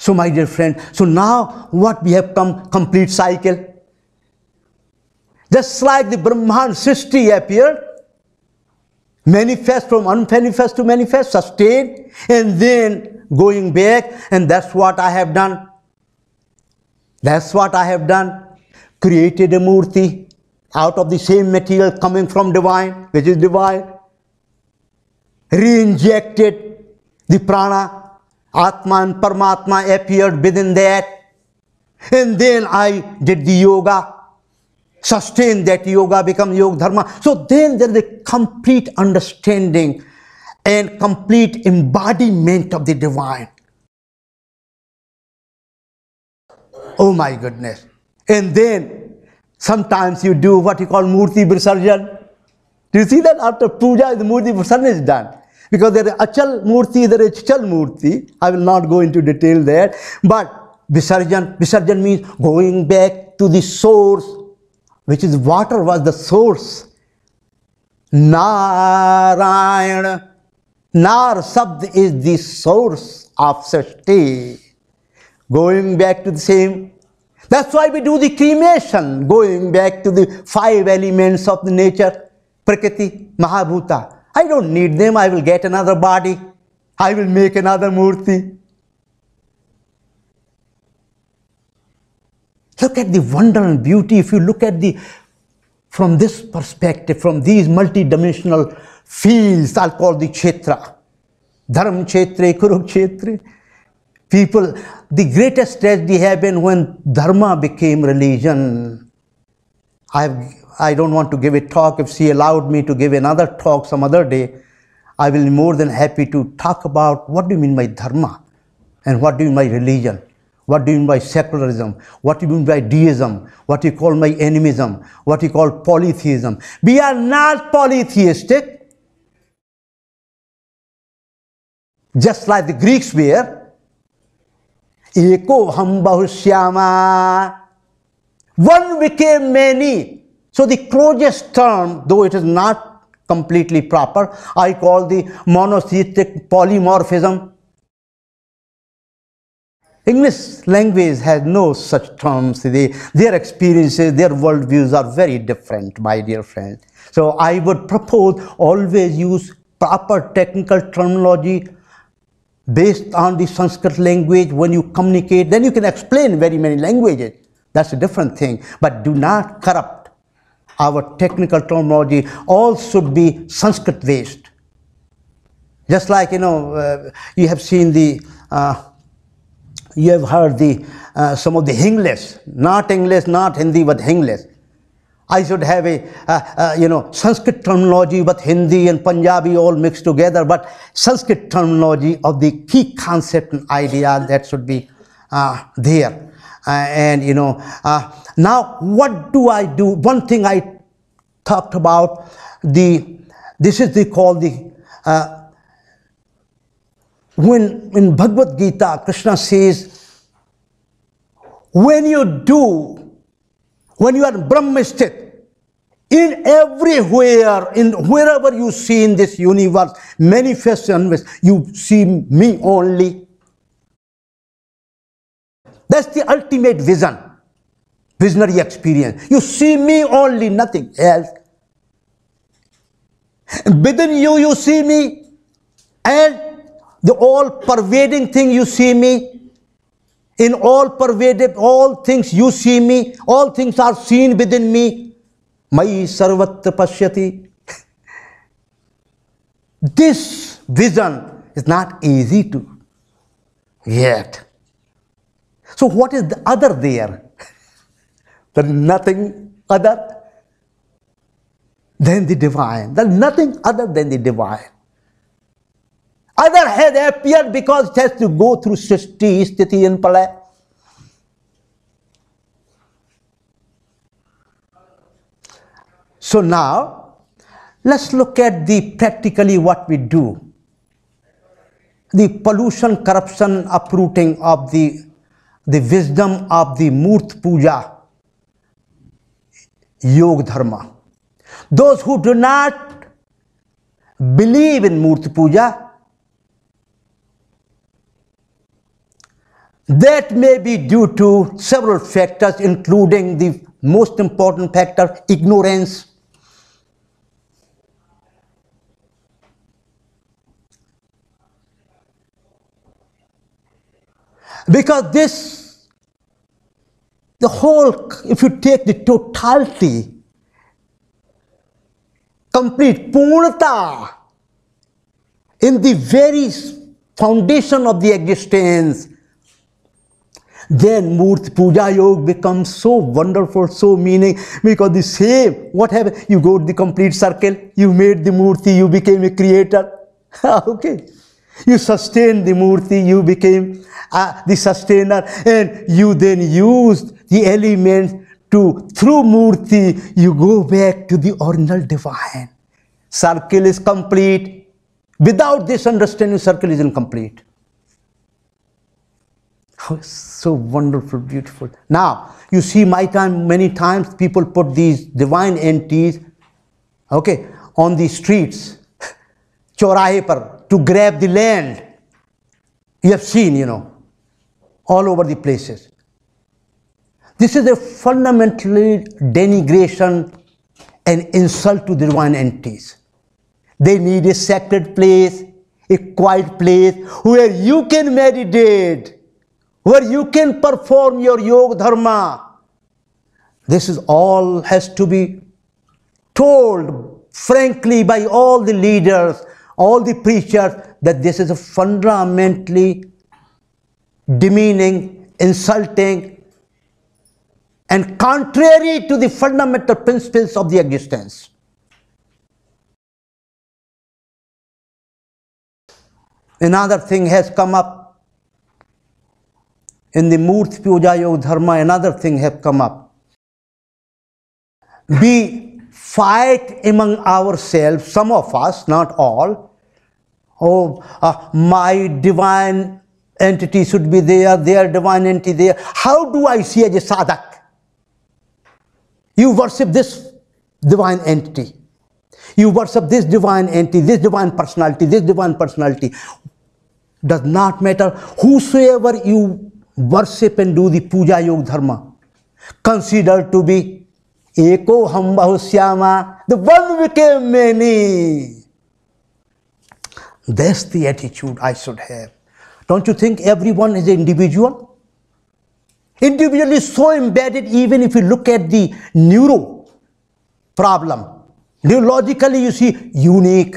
So my dear friend, so now what we have come complete cycle. Just like the Brahman Srishti appeared, manifest from unmanifest to manifest, sustain, and then going back, and that's what I have done. That's what I have done. Created a murti out of the same material coming from divine, which is divine. Re-injected the prana Atma and Paramatma appeared within that. And then I did the yoga, sustained that yoga, become yoga dharma. So then there is a complete understanding and complete embodiment of the divine. Oh my goodness. And then sometimes you do what you call Murti Visarjan. Do you see that after puja, the Murti Visarjan is done? Because there is Achal Murti, there is Chal Murti. I will not go into detail there. But Visarjan, Visarjan means going back to the source, which is water was the source. Narayana. Nar Sabd is the source of Srishti. Going back to the same. That's why we do the cremation, going back to the five elements of the nature, Prakriti, Mahabhuta. I don't need them. I will get another body. I will make another murti. Look at the wonder and beauty. If you look at the from this perspective, from these multidimensional fields, I'll call the Kshetra. Dharm Kshetra, Kurukshetra. People, the greatest tragedy happened when Dharma became religion. I've I don't want to give a talk. If she allowed me to give another talk some other day, I will be more than happy to talk about what do you mean by dharma and what do you mean by religion. What do you mean by secularism? What do you mean by deism? What you call my animism? What you call polytheism? We are not polytheistic. Just like the Greeks were. Eko bahushyama. One became many. So the closest term, though it is not completely proper, I call the monotheistic polymorphism. English language has no such terms. They, their experiences, their worldviews are very different, my dear friend. So I would propose always use proper technical terminology based on the Sanskrit language when you communicate. Then you can explain very many languages. That's a different thing. But do not corrupt our technical terminology, all should be Sanskrit based. Just like, you know, uh, you have seen the, uh, you have heard the, uh, some of the English, not English, not Hindi, but English. I should have a, uh, uh, you know, Sanskrit terminology with Hindi and Punjabi all mixed together, but Sanskrit terminology of the key concept and idea that should be uh, there. Uh, and you know, uh, now what do I do? One thing I talked about the, this is the called the, uh, when in Bhagavad Gita, Krishna says, when you do, when you are Brahmasthit, in everywhere, in wherever you see in this universe, manifest you see me only. That's the ultimate vision, visionary experience. You see me only, nothing else. Within you, you see me, and the all pervading thing you see me. in all pervaded, all things you see me, all things are seen within me. Mai sarvatra pashyati. This vision is not easy to get. So what is the other there? is nothing other than the divine. Is nothing other than the divine. Other has appeared because it has to go through Srishti, Sthiti and Pralaya. So now, let's look at the practically what we do. The pollution, corruption, uprooting of the, the wisdom of the Murt Puja, Yoga Dharma. Those who do not believe in Murti Puja, that may be due to several factors, including the most important factor, ignorance. Because this, the whole, if you take the totality complete purnata in the very foundation of the existence, then Murti Puja Yoga becomes so wonderful, so meaning, because the same, what happened? You go to the complete circle, you made the Murti, you became a creator. okay. You sustained the Murti, you became uh, the sustainer, and you then used the elements to, through Murti, you go back to the original divine. Circle is complete. Without this understanding, circle is incomplete. Oh, so wonderful, beautiful. Now, you see my time, many times people put these divine entities, okay, on the streets, chorahe par, to grab the land. You have seen, you know, all over the places. This is a fundamentally denigration and insult to the divine entities. They need a sacred place, a quiet place where you can meditate, where you can perform your yoga dharma. This is all has to be told frankly by all the leaders, all the preachers, that this is a fundamentally demeaning, insulting, and contrary to the fundamental principles of the existence. Another thing has come up in the Murti Puja Yoga Dharma, another thing has come up. We fight among ourselves, some of us, not all. Oh, uh, my divine entity should be there, their divine entity there. How do I see as a sadhak? You worship this divine entity. You worship this divine entity, this divine personality, this divine personality. Does not matter whosoever you worship and do the puja yoga dharma. Consider to be eko ham bahusyama. The one became many. That's the attitude I should have. Don't you think everyone is an individual? Individual is so embedded even if you look at the neuro problem. Neurologically you see unique,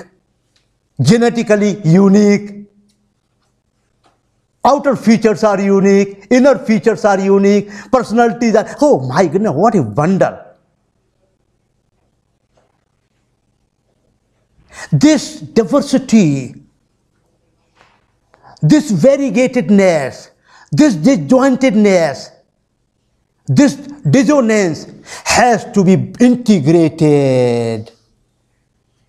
genetically unique, outer features are unique, inner features are unique, personalities are, oh my goodness, what a wonder. This diversity, this variegatedness, this disjointedness, this dissonance has to be integrated.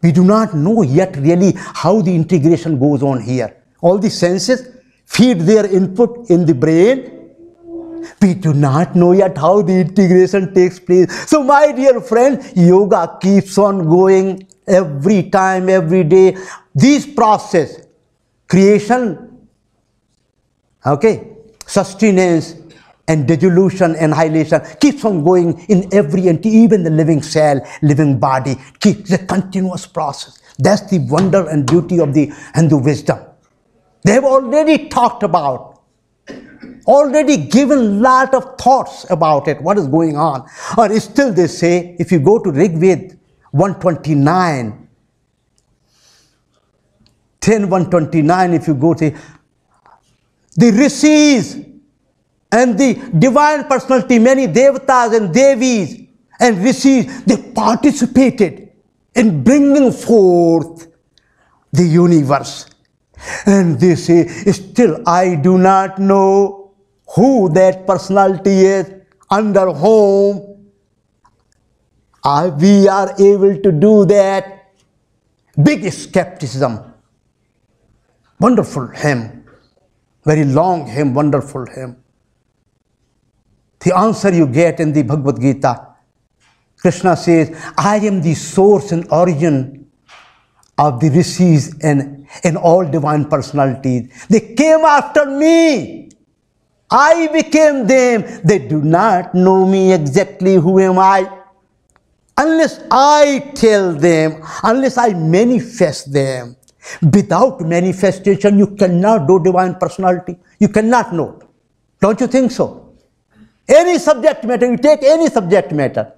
We do not know yet really how the integration goes on here. All the senses feed their input in the brain. We do not know yet how the integration takes place. So my dear friend, yoga keeps on going every time, every day. This process, creation, okay, sustenance, and dissolution, and annihilation keeps on going in every entity, even the living cell, living body, keeps a continuous process. That's the wonder and beauty of the Hindu wisdom. They have already talked about already given lot of thoughts about it, what is going on. Or still they say, if you go to Rig Veda 129, 10 129, if you go to the rishis and the divine personality, many devatas and devis and rishis, they participated in bringing forth the universe. And they say, still I do not know who that personality is, under whom uh, we are able to do that. Big skepticism. Wonderful hymn, very long hymn, wonderful hymn. The answer you get in the Bhagavad Gita, Krishna says, I am the source and origin of the rishis and, and all divine personalities. They came after me. I became them. They do not know me exactly who am I. Unless I tell them, unless I manifest them. Without manifestation, you cannot do divine personality. You cannot know. Don't you think so? Any subject matter, you take any subject matter.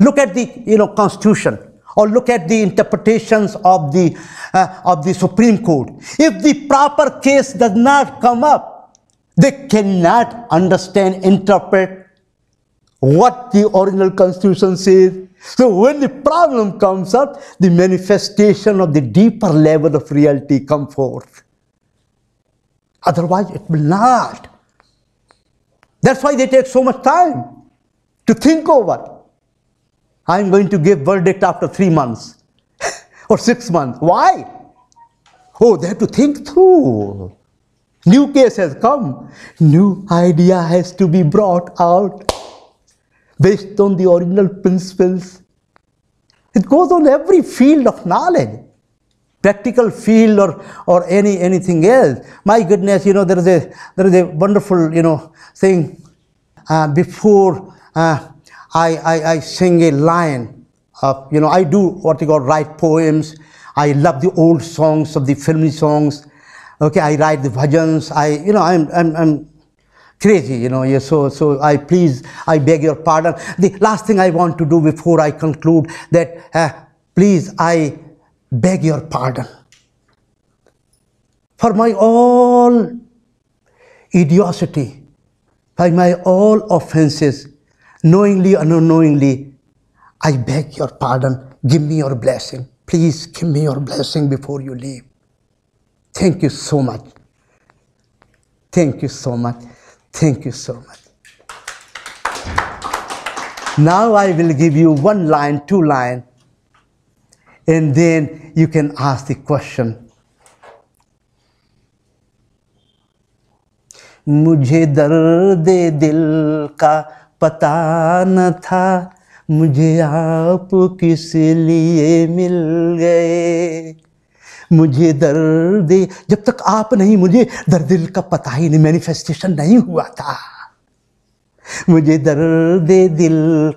Look at the you know constitution or look at the interpretations of the uh, of the Supreme Court. If the proper case does not come up, they cannot understand, interpret what the original constitution says. So when the problem comes up, the manifestation of the deeper level of reality come forth. Otherwise, it will not. That's why they take so much time to think over. I'm going to give verdict after three months or six months. Why? Oh, they have to think through. New case has come. New idea has to be brought out based on the original principles. It goes on every field of knowledge, practical field or, or any anything else. My goodness, you know, there is a, there is a wonderful, you know, thing. Uh, before uh, I, I, I sing a line, of, you know, I do what you call write poems. I love the old songs of the filmy songs. Okay, I write the bhajans. I, you know, I'm, I'm, I'm crazy, you know. So, so I please, I beg your pardon. The last thing I want to do before I conclude that, uh, please, I beg your pardon for my all idiocy, by my all offenses, knowingly and unknowingly. I beg your pardon. Give me your blessing. Please give me your blessing before you leave. Thank you so much. Thank you so much. Thank you so much. Now I will give you one line, two line, and then you can ask the question. मुझे दर्द दिल का पता न था मुझे आप किस लिए मिल गए मुझे दर्द जब तक आप नहीं, मुझे दर्द दिल का पता ही नहीं मैनिफेस्टेशन नहीं हुआ था। मुझे दर्द दिल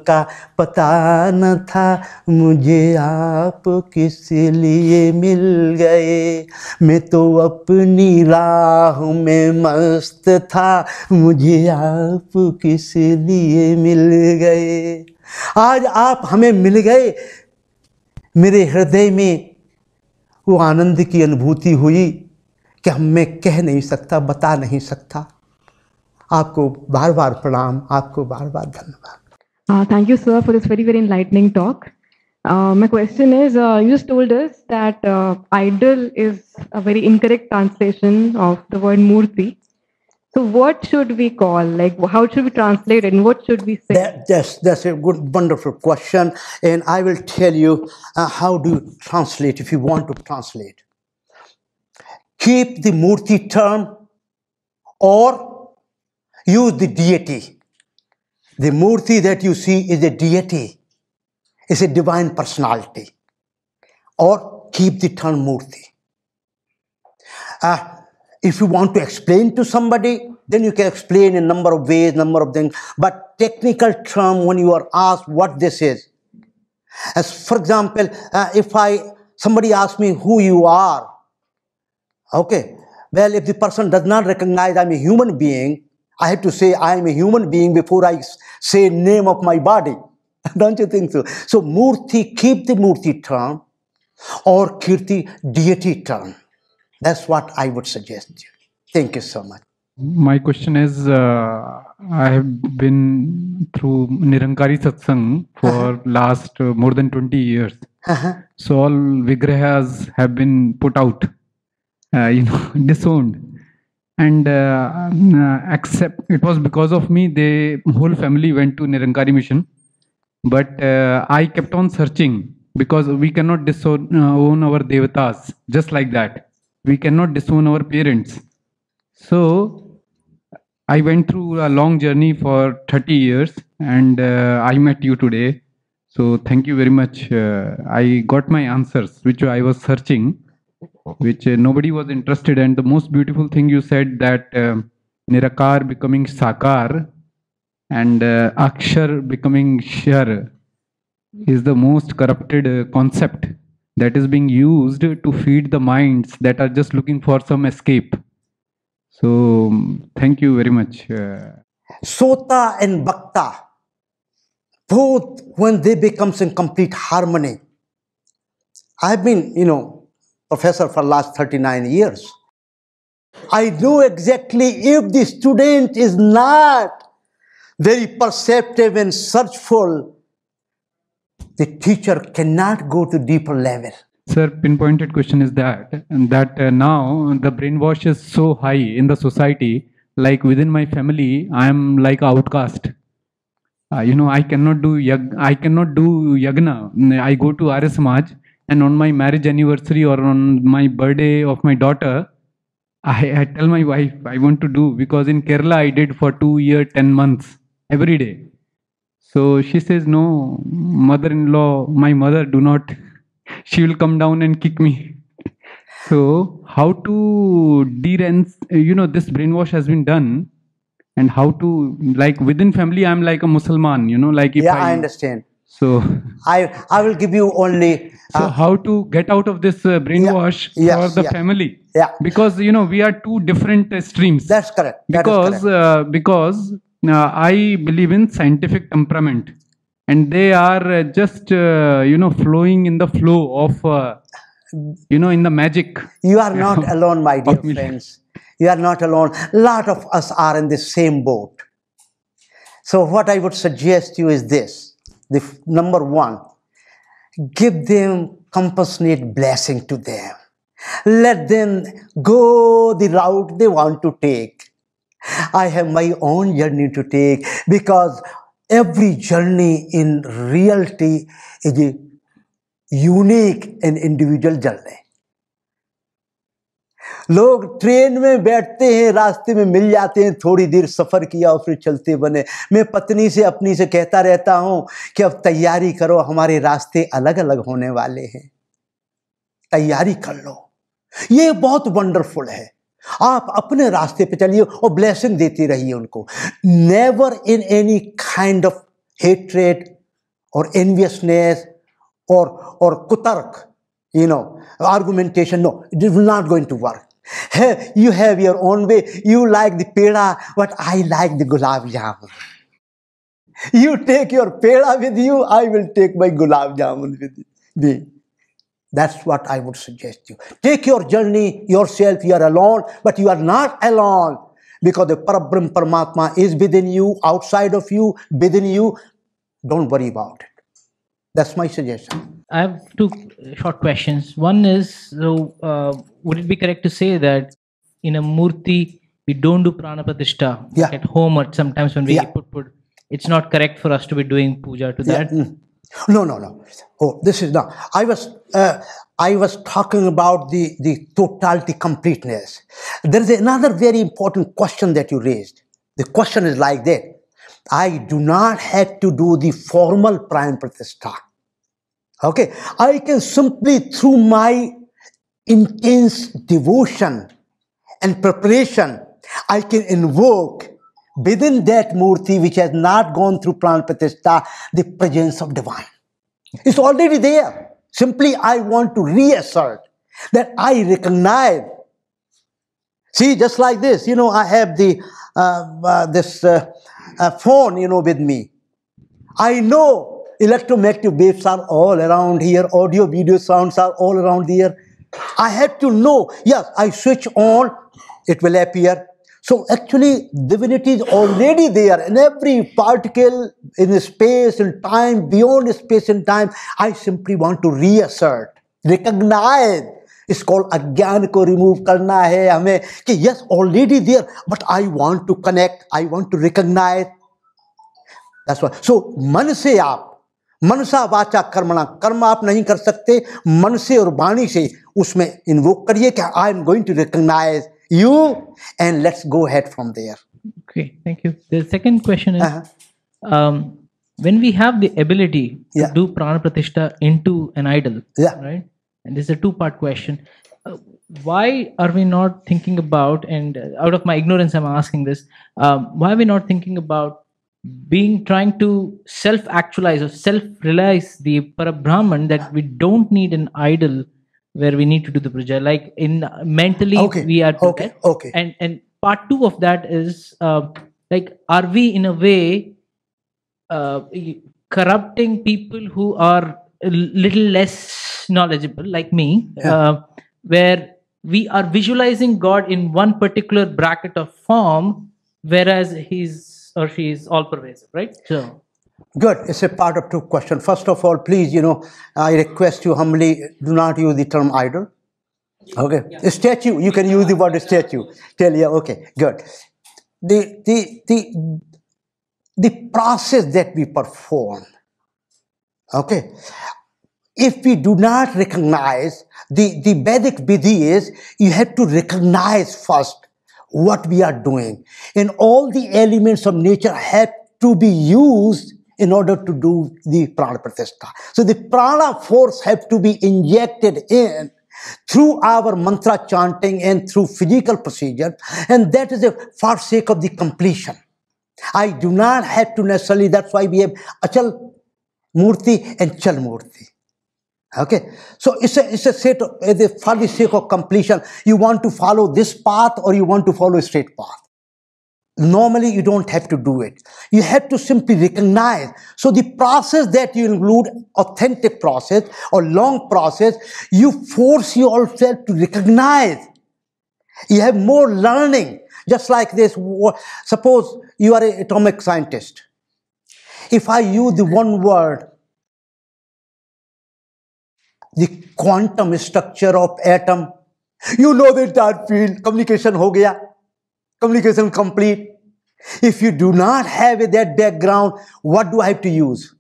का पता न था, मुझे आप किस लिए मिल गए? मैं तो अपनी राह में मस्त था, मुझे आप किस लिए मिल गए? आज आप हमें मिल गए, मेरे हृदय में वो आनंद की अनुभूति हुई कि हम मैं कह नहीं सकता, बता नहीं सकता। आपको बार बार प्रणाम, आपको बार बार धन्यवाद thank you sir for this very very enlightening talk my question is you've told that idol is a very incorrect translation of the word murti so what should we call like how should we translate it and what should we say that, that's, that's a good wonderful question and i will tell you uh, how do you translate if you want to translate keep the murti term or use the deity. The Murti that you see is a deity, is a divine personality. Or keep the term Murti. Uh, if you want to explain to somebody, then you can explain in number of ways, number of things. But technical term, when you are asked what this is, as for example, uh, if I somebody asks me who you are, okay, well, if the person does not recognize I'm a human being, I have to say I am a human being before I say name of my body. Don't you think so? So Murti, keep the Murti term or Kirti deity term. That's what I would suggest you. Thank you so much. My question is uh, I have been through Nirankari Satsang for last uh, more than 20 years. So all vigrahas have been put out, uh, you know, disowned. And uh, um, uh, it was because of me, the whole family went to Nirankari mission. But uh, I kept on searching because we cannot disown uh, own our devatas just like that. We cannot disown our parents. So I went through a long journey for 30 years and uh, I met you today. So thank you very much. Uh, I got my answers, which I was searching, which uh, nobody was interested. And the most beautiful thing you said that um Nirakar becoming Sakar and uh, Akshar becoming Shar is the most corrupted uh, concept that is being used to feed the minds that are just looking for some escape. So thank you very much. Uh, Sota and Bhakta, both when they becomes in complete harmony. I've been, you know, professor for last 39 years. I know exactly if the student is not very perceptive and searchful, the teacher cannot go to deeper level. Sir, pinpointed question is that that uh, now the brainwash is so high in the society. Like within my family, I am like outcast. Uh, you know, I cannot do yag- I cannot do yagna. I go to Arya and on my marriage anniversary or on my birthday of my daughter, I, I tell my wife I want to do because in Kerala I did for two year ten months every day. So she says, No, mother in law, my mother, do not. She will come down and kick me. So, how to de-rens, you know, this brainwash has been done, and how to, like, within family, I'm like a Muslim, you know, like if yeah, I. I understand. So, I, I will give you only so uh, how to get out of this uh, brainwash Yes, for the yes. family? Yeah. Because, you know, we are two different uh, streams. that's correct. That because correct. uh, because I believe in scientific temperament, and they are uh, just uh, you know flowing in the flow of uh, you know in the magic. You are not alone, my dear friends. You are not alone. A lot of us are in the same boat. So, what I would suggest you is this the number one, give them compassionate blessing to them. Let them go the route they want to take. I have my own journey to take because every journey in reality is a unique and individual journey. लोग train में बैठते हैं, रास्ते में मिल जाते हैं, थोड़ी देर सफ़र किया और फिर चलते बने। मैं पत्नी से, अपनी से कहता रहता हूँ कि अब तैयारी करो, हमारे रास्ते अलग अलग होने वाले हैं। तैयारी कर लो। ये बहुत वंडरफुल है। आप अपने रास्ते पे चलिए और ब्लेसिंग देती रहिए उनको। Never in any kind of hatred और एनवियसनेस और और kutark you know argumentation no it is not going to work है you have your own way you like the peda but I like the gulab jamun you take your peda with you I will take my gulab jamun with you that's what i would suggest you take your journey yourself you are alone but you are not alone because the parabrahm paramatma is within you outside of you within you don't worry about it that's my suggestion I have two short questions. One is, so uh, would it be correct to say that in a murti we don't do prana pratishtha Yeah. at home or sometimes when we Yeah. put put, it's not correct for us to be doing puja to that. Mm. No, no, no. Oh, this is not. I was, uh, I was talking about the the totality, completeness. There is another very important question that you raised. The question is like that. I do not have to do the formal pran pratishtha. Okay, I can simply through my intense devotion and preparation, I can invoke within that murti which has not gone through pran pratishtha the presence of divine. It's already there. Simply, I want to reassert that I recognize See, just like this, you know, I have the uh, uh, this uh, uh, phone, you know, with me. I know electromagnetic waves are all around here, audio, video sounds are all around here. I have to know, yes, I switch on, it will appear. So actually, divinity is already there in every particle in space and time, beyond space and time. I simply want to reassert, recognize. It's called अज्ञान को remove करना है हमें कि yes already there but I want to connect I want to recognize that's why so मन से आप मनसा वाचा कर्मणा कर्म आप नहीं कर सकते मन से और वाणी से उसमें इन्वोक करिए कि I am going to recognise you, and let's go ahead from there. Okay, thank you. The second question is uh-huh. um, when we have the ability yeah. to do prana pratishtha into an idol, yeah. right? And this is a two part question. Uh, why are we not thinking about, and out of my ignorance, I'm asking this, um, why are we not thinking about being trying to self actualize or self realize the para brahman that we don't need an idol where we need to do the puja? Like in mentally, Okay, we are to okay, okay. And and part two of that is uh, like, are we in a way uh, corrupting people who are a little less knowledgeable, like me, Yeah. uh, where we are visualizing God in one particular bracket of form, whereas he's or she is all pervasive, right? So, Good. It's a part of two questions. First of all, please, you know, I request you humbly do not use the term idol. Okay. A statue, you can use the word statue. Tell you, okay, good. The the the the process that we perform. Okay. If we do not recognize the, the Vedic Vidhi is you have to recognize first what we are doing. And all the elements of nature have to be used in order to do the prana pratishtha. So the prana force have to be injected in through our mantra chanting and through physical procedure, and that is a for sake of the completion. I do not have to necessarily, that's why we have Achal Murti and Chal Murti. Okay, so it's a, it's a set of, for the sake of completion, you want to follow this path or you want to follow a straight path. Normally, you don't have to do it. You have to simply recognize. So the process that you include, authentic process or long process, you force yourself to recognize. You have more learning. Just like this, suppose you are an atomic scientist. If I use the one word, the quantum structure of atom, you know the entire field, communication ho gaya, communication complete. If you do not have that background, what do I have to use?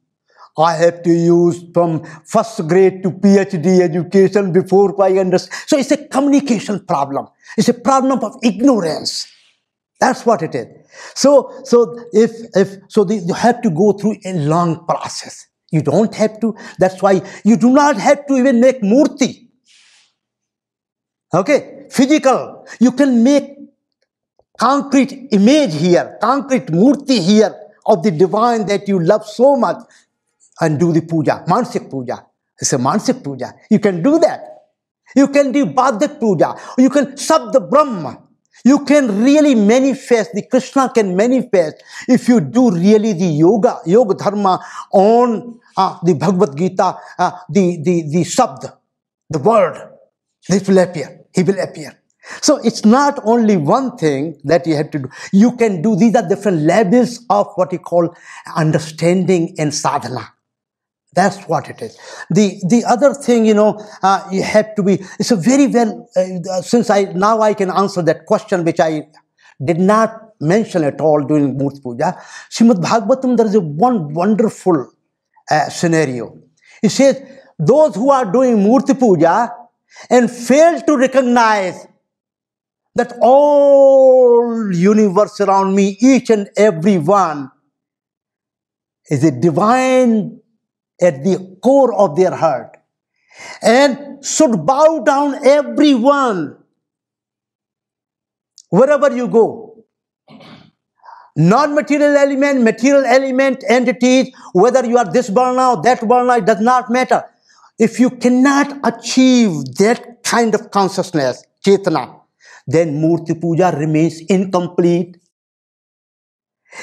I have to use from first grade to PhD education before I understand. So it's a communication problem. It's a problem of ignorance. That's what it is. So, so if if so, the, you have to go through a long process. You don't have to. That's why you do not have to even make murti. Okay, physical. You can make concrete image here, concrete murti here of the divine that you love so much, and do the puja, mansik puja. It's a mansik puja. You can do that. You can do Bhadak puja. You can sub the Brahma. You can really manifest, the Krishna can manifest if you do really the yoga, yoga dharma on uh, the Bhagavad Gita, uh, the, the, the Sabd, the word. This will appear. He will appear. So it's not only one thing that you have to do. You can do, these are different levels of what you call understanding and sadhana. That's what it is. The the other thing, you know, uh, you have to be. It's a very well. Uh, since I now I can answer that question, which I did not mention at all during Murti Puja. Srimad Bhagavatam, there is one wonderful uh, scenario. It says those who are doing Murti Puja and fail to recognize that all universe around me, each and every one, is a divine at the core of their heart and should bow down everyone wherever you go. Non-material element material element entities whether you are this varna or that varna it does not matter. If you cannot achieve that kind of consciousness chetana then Murti Puja remains incomplete.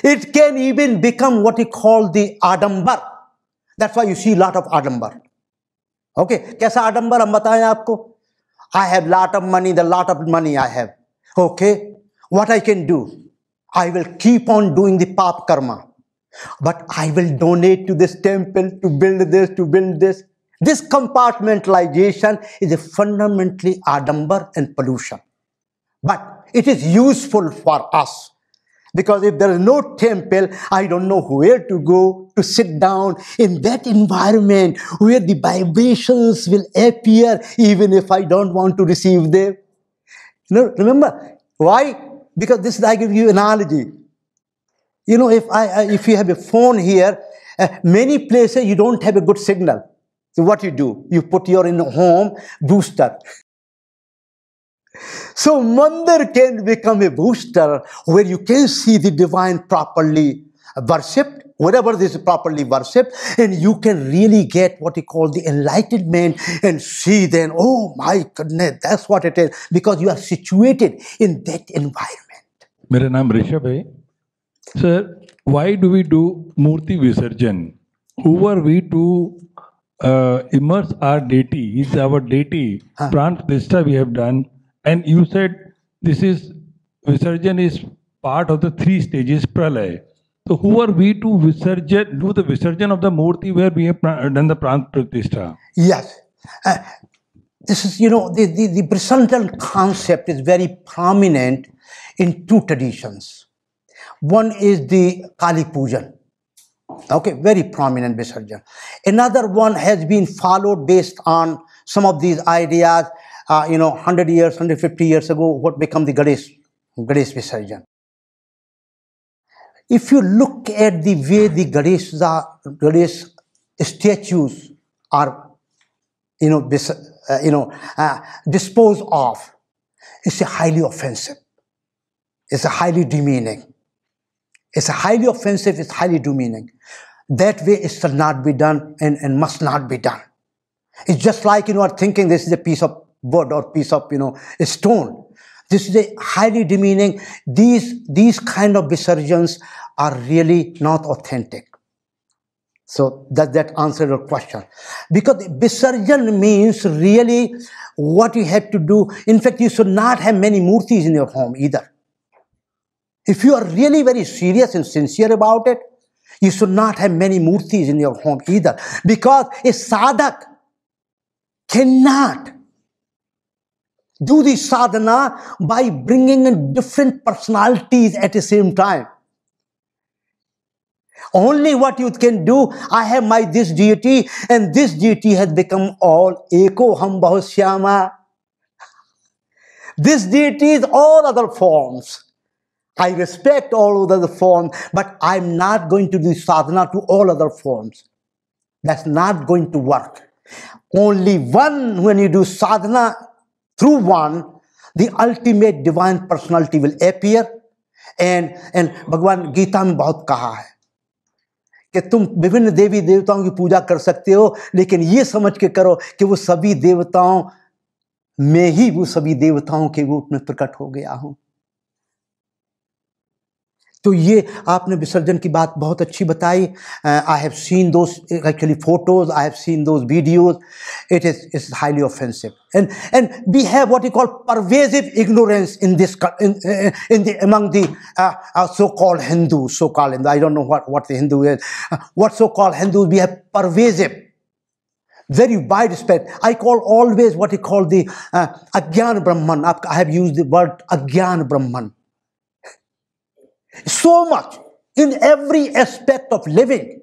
It can even become what we call the Adambar. That's why you see a lot of Adambar. Okay, कैसा आडंबर हम बताएं आपको I have lot of money, the lot of money I have. Okay, what I can do? I will keep on doing the pap karma. But I will donate to this temple to build this, to build this. This compartmentalization is a fundamentally adambar and pollution. But it is useful for us because if there is no temple, I don't know where to go to sit down in that environment where the vibrations will appear even if I don't want to receive them. You know, remember why? Because this is I give you an analogy. You know, if I, I if you have a phone here, uh, many places you don't have a good signal. So what you do? You put your in home booster. So mandir can become a booster where you can see the divine properly worshipped, whatever this is properly worshipped, and you can really get what you call the enlightenment and see then, oh my goodness, that's what it is, because you are situated in that environment. मेरा नाम ऋषभ है sir why do we do murti visarjan who are we to uh, immerse our deity is our deity pran pratishtha we have done and you said this is visarjan is part of the three stages pralay so who are we to visarjan do the visarjan of the murti where we have done the pran pratishtha Yes. Uh, this is, you know, the, the, the concept is very prominent in two traditions. One is the Kali Pujan. Okay, very prominent Visarjan. Another one has been followed based on some of these ideas, uh, you know, 100 years, 150 years ago, what become the Ganesh, Ganesh Visarjan. If you look at the way the Ganesh, Ganesh statues are you know, uh, you know, uh, dispose of, it's a highly offensive. It's a highly demeaning. It's a highly offensive, it's highly demeaning. That way it shall not be done and, and must not be done. It's just like, you know, thinking this is a piece of wood or piece of, you know, a stone. This is a highly demeaning. These, these kind of visarjans are really not authentic. So does that answer your question? Because Visarjan means really what you have to do. In fact, you should not have many murtis in your home either. If you are really very serious and sincere about it, you should not have many murtis in your home either. Because a sadhak cannot do the sadhana by bringing in different personalities at the same time. Only what you can do, I have my this deity, and this deity has become all Eko Ham Bahushyama. This deity is all other forms. I respect all other forms, but I'm not going to do sadhana to all other forms. That's not going to work. Only one, when you do sadhana through one, the ultimate divine personality will appear. And, and भगवान गीता में बहुत कहा है कि तुम विभिन्न देवी देवताओं की पूजा कर सकते हो लेकिन ये समझ के करो कि वो सभी देवताओं में ही वो सभी देवताओं के रूप में प्रकट हो गया हूँ तो ये आपने विसर्जन की बात बहुत अच्छी बताई। I have seen those actually photos I have seen those videos it is is highly offensive and and we have what you call pervasive ignorance in this in the among so call Hindu so call Hindu I don't know what what the is what so called Hindu we have pervasive very wide spectrum I call always what you call the agyan Brahman आपका I have use the word agyan Brahman So much in every aspect of living.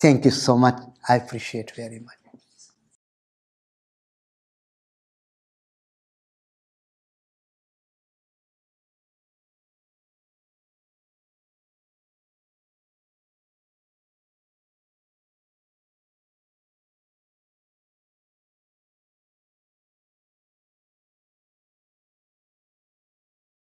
Thank you so much. I appreciate very much.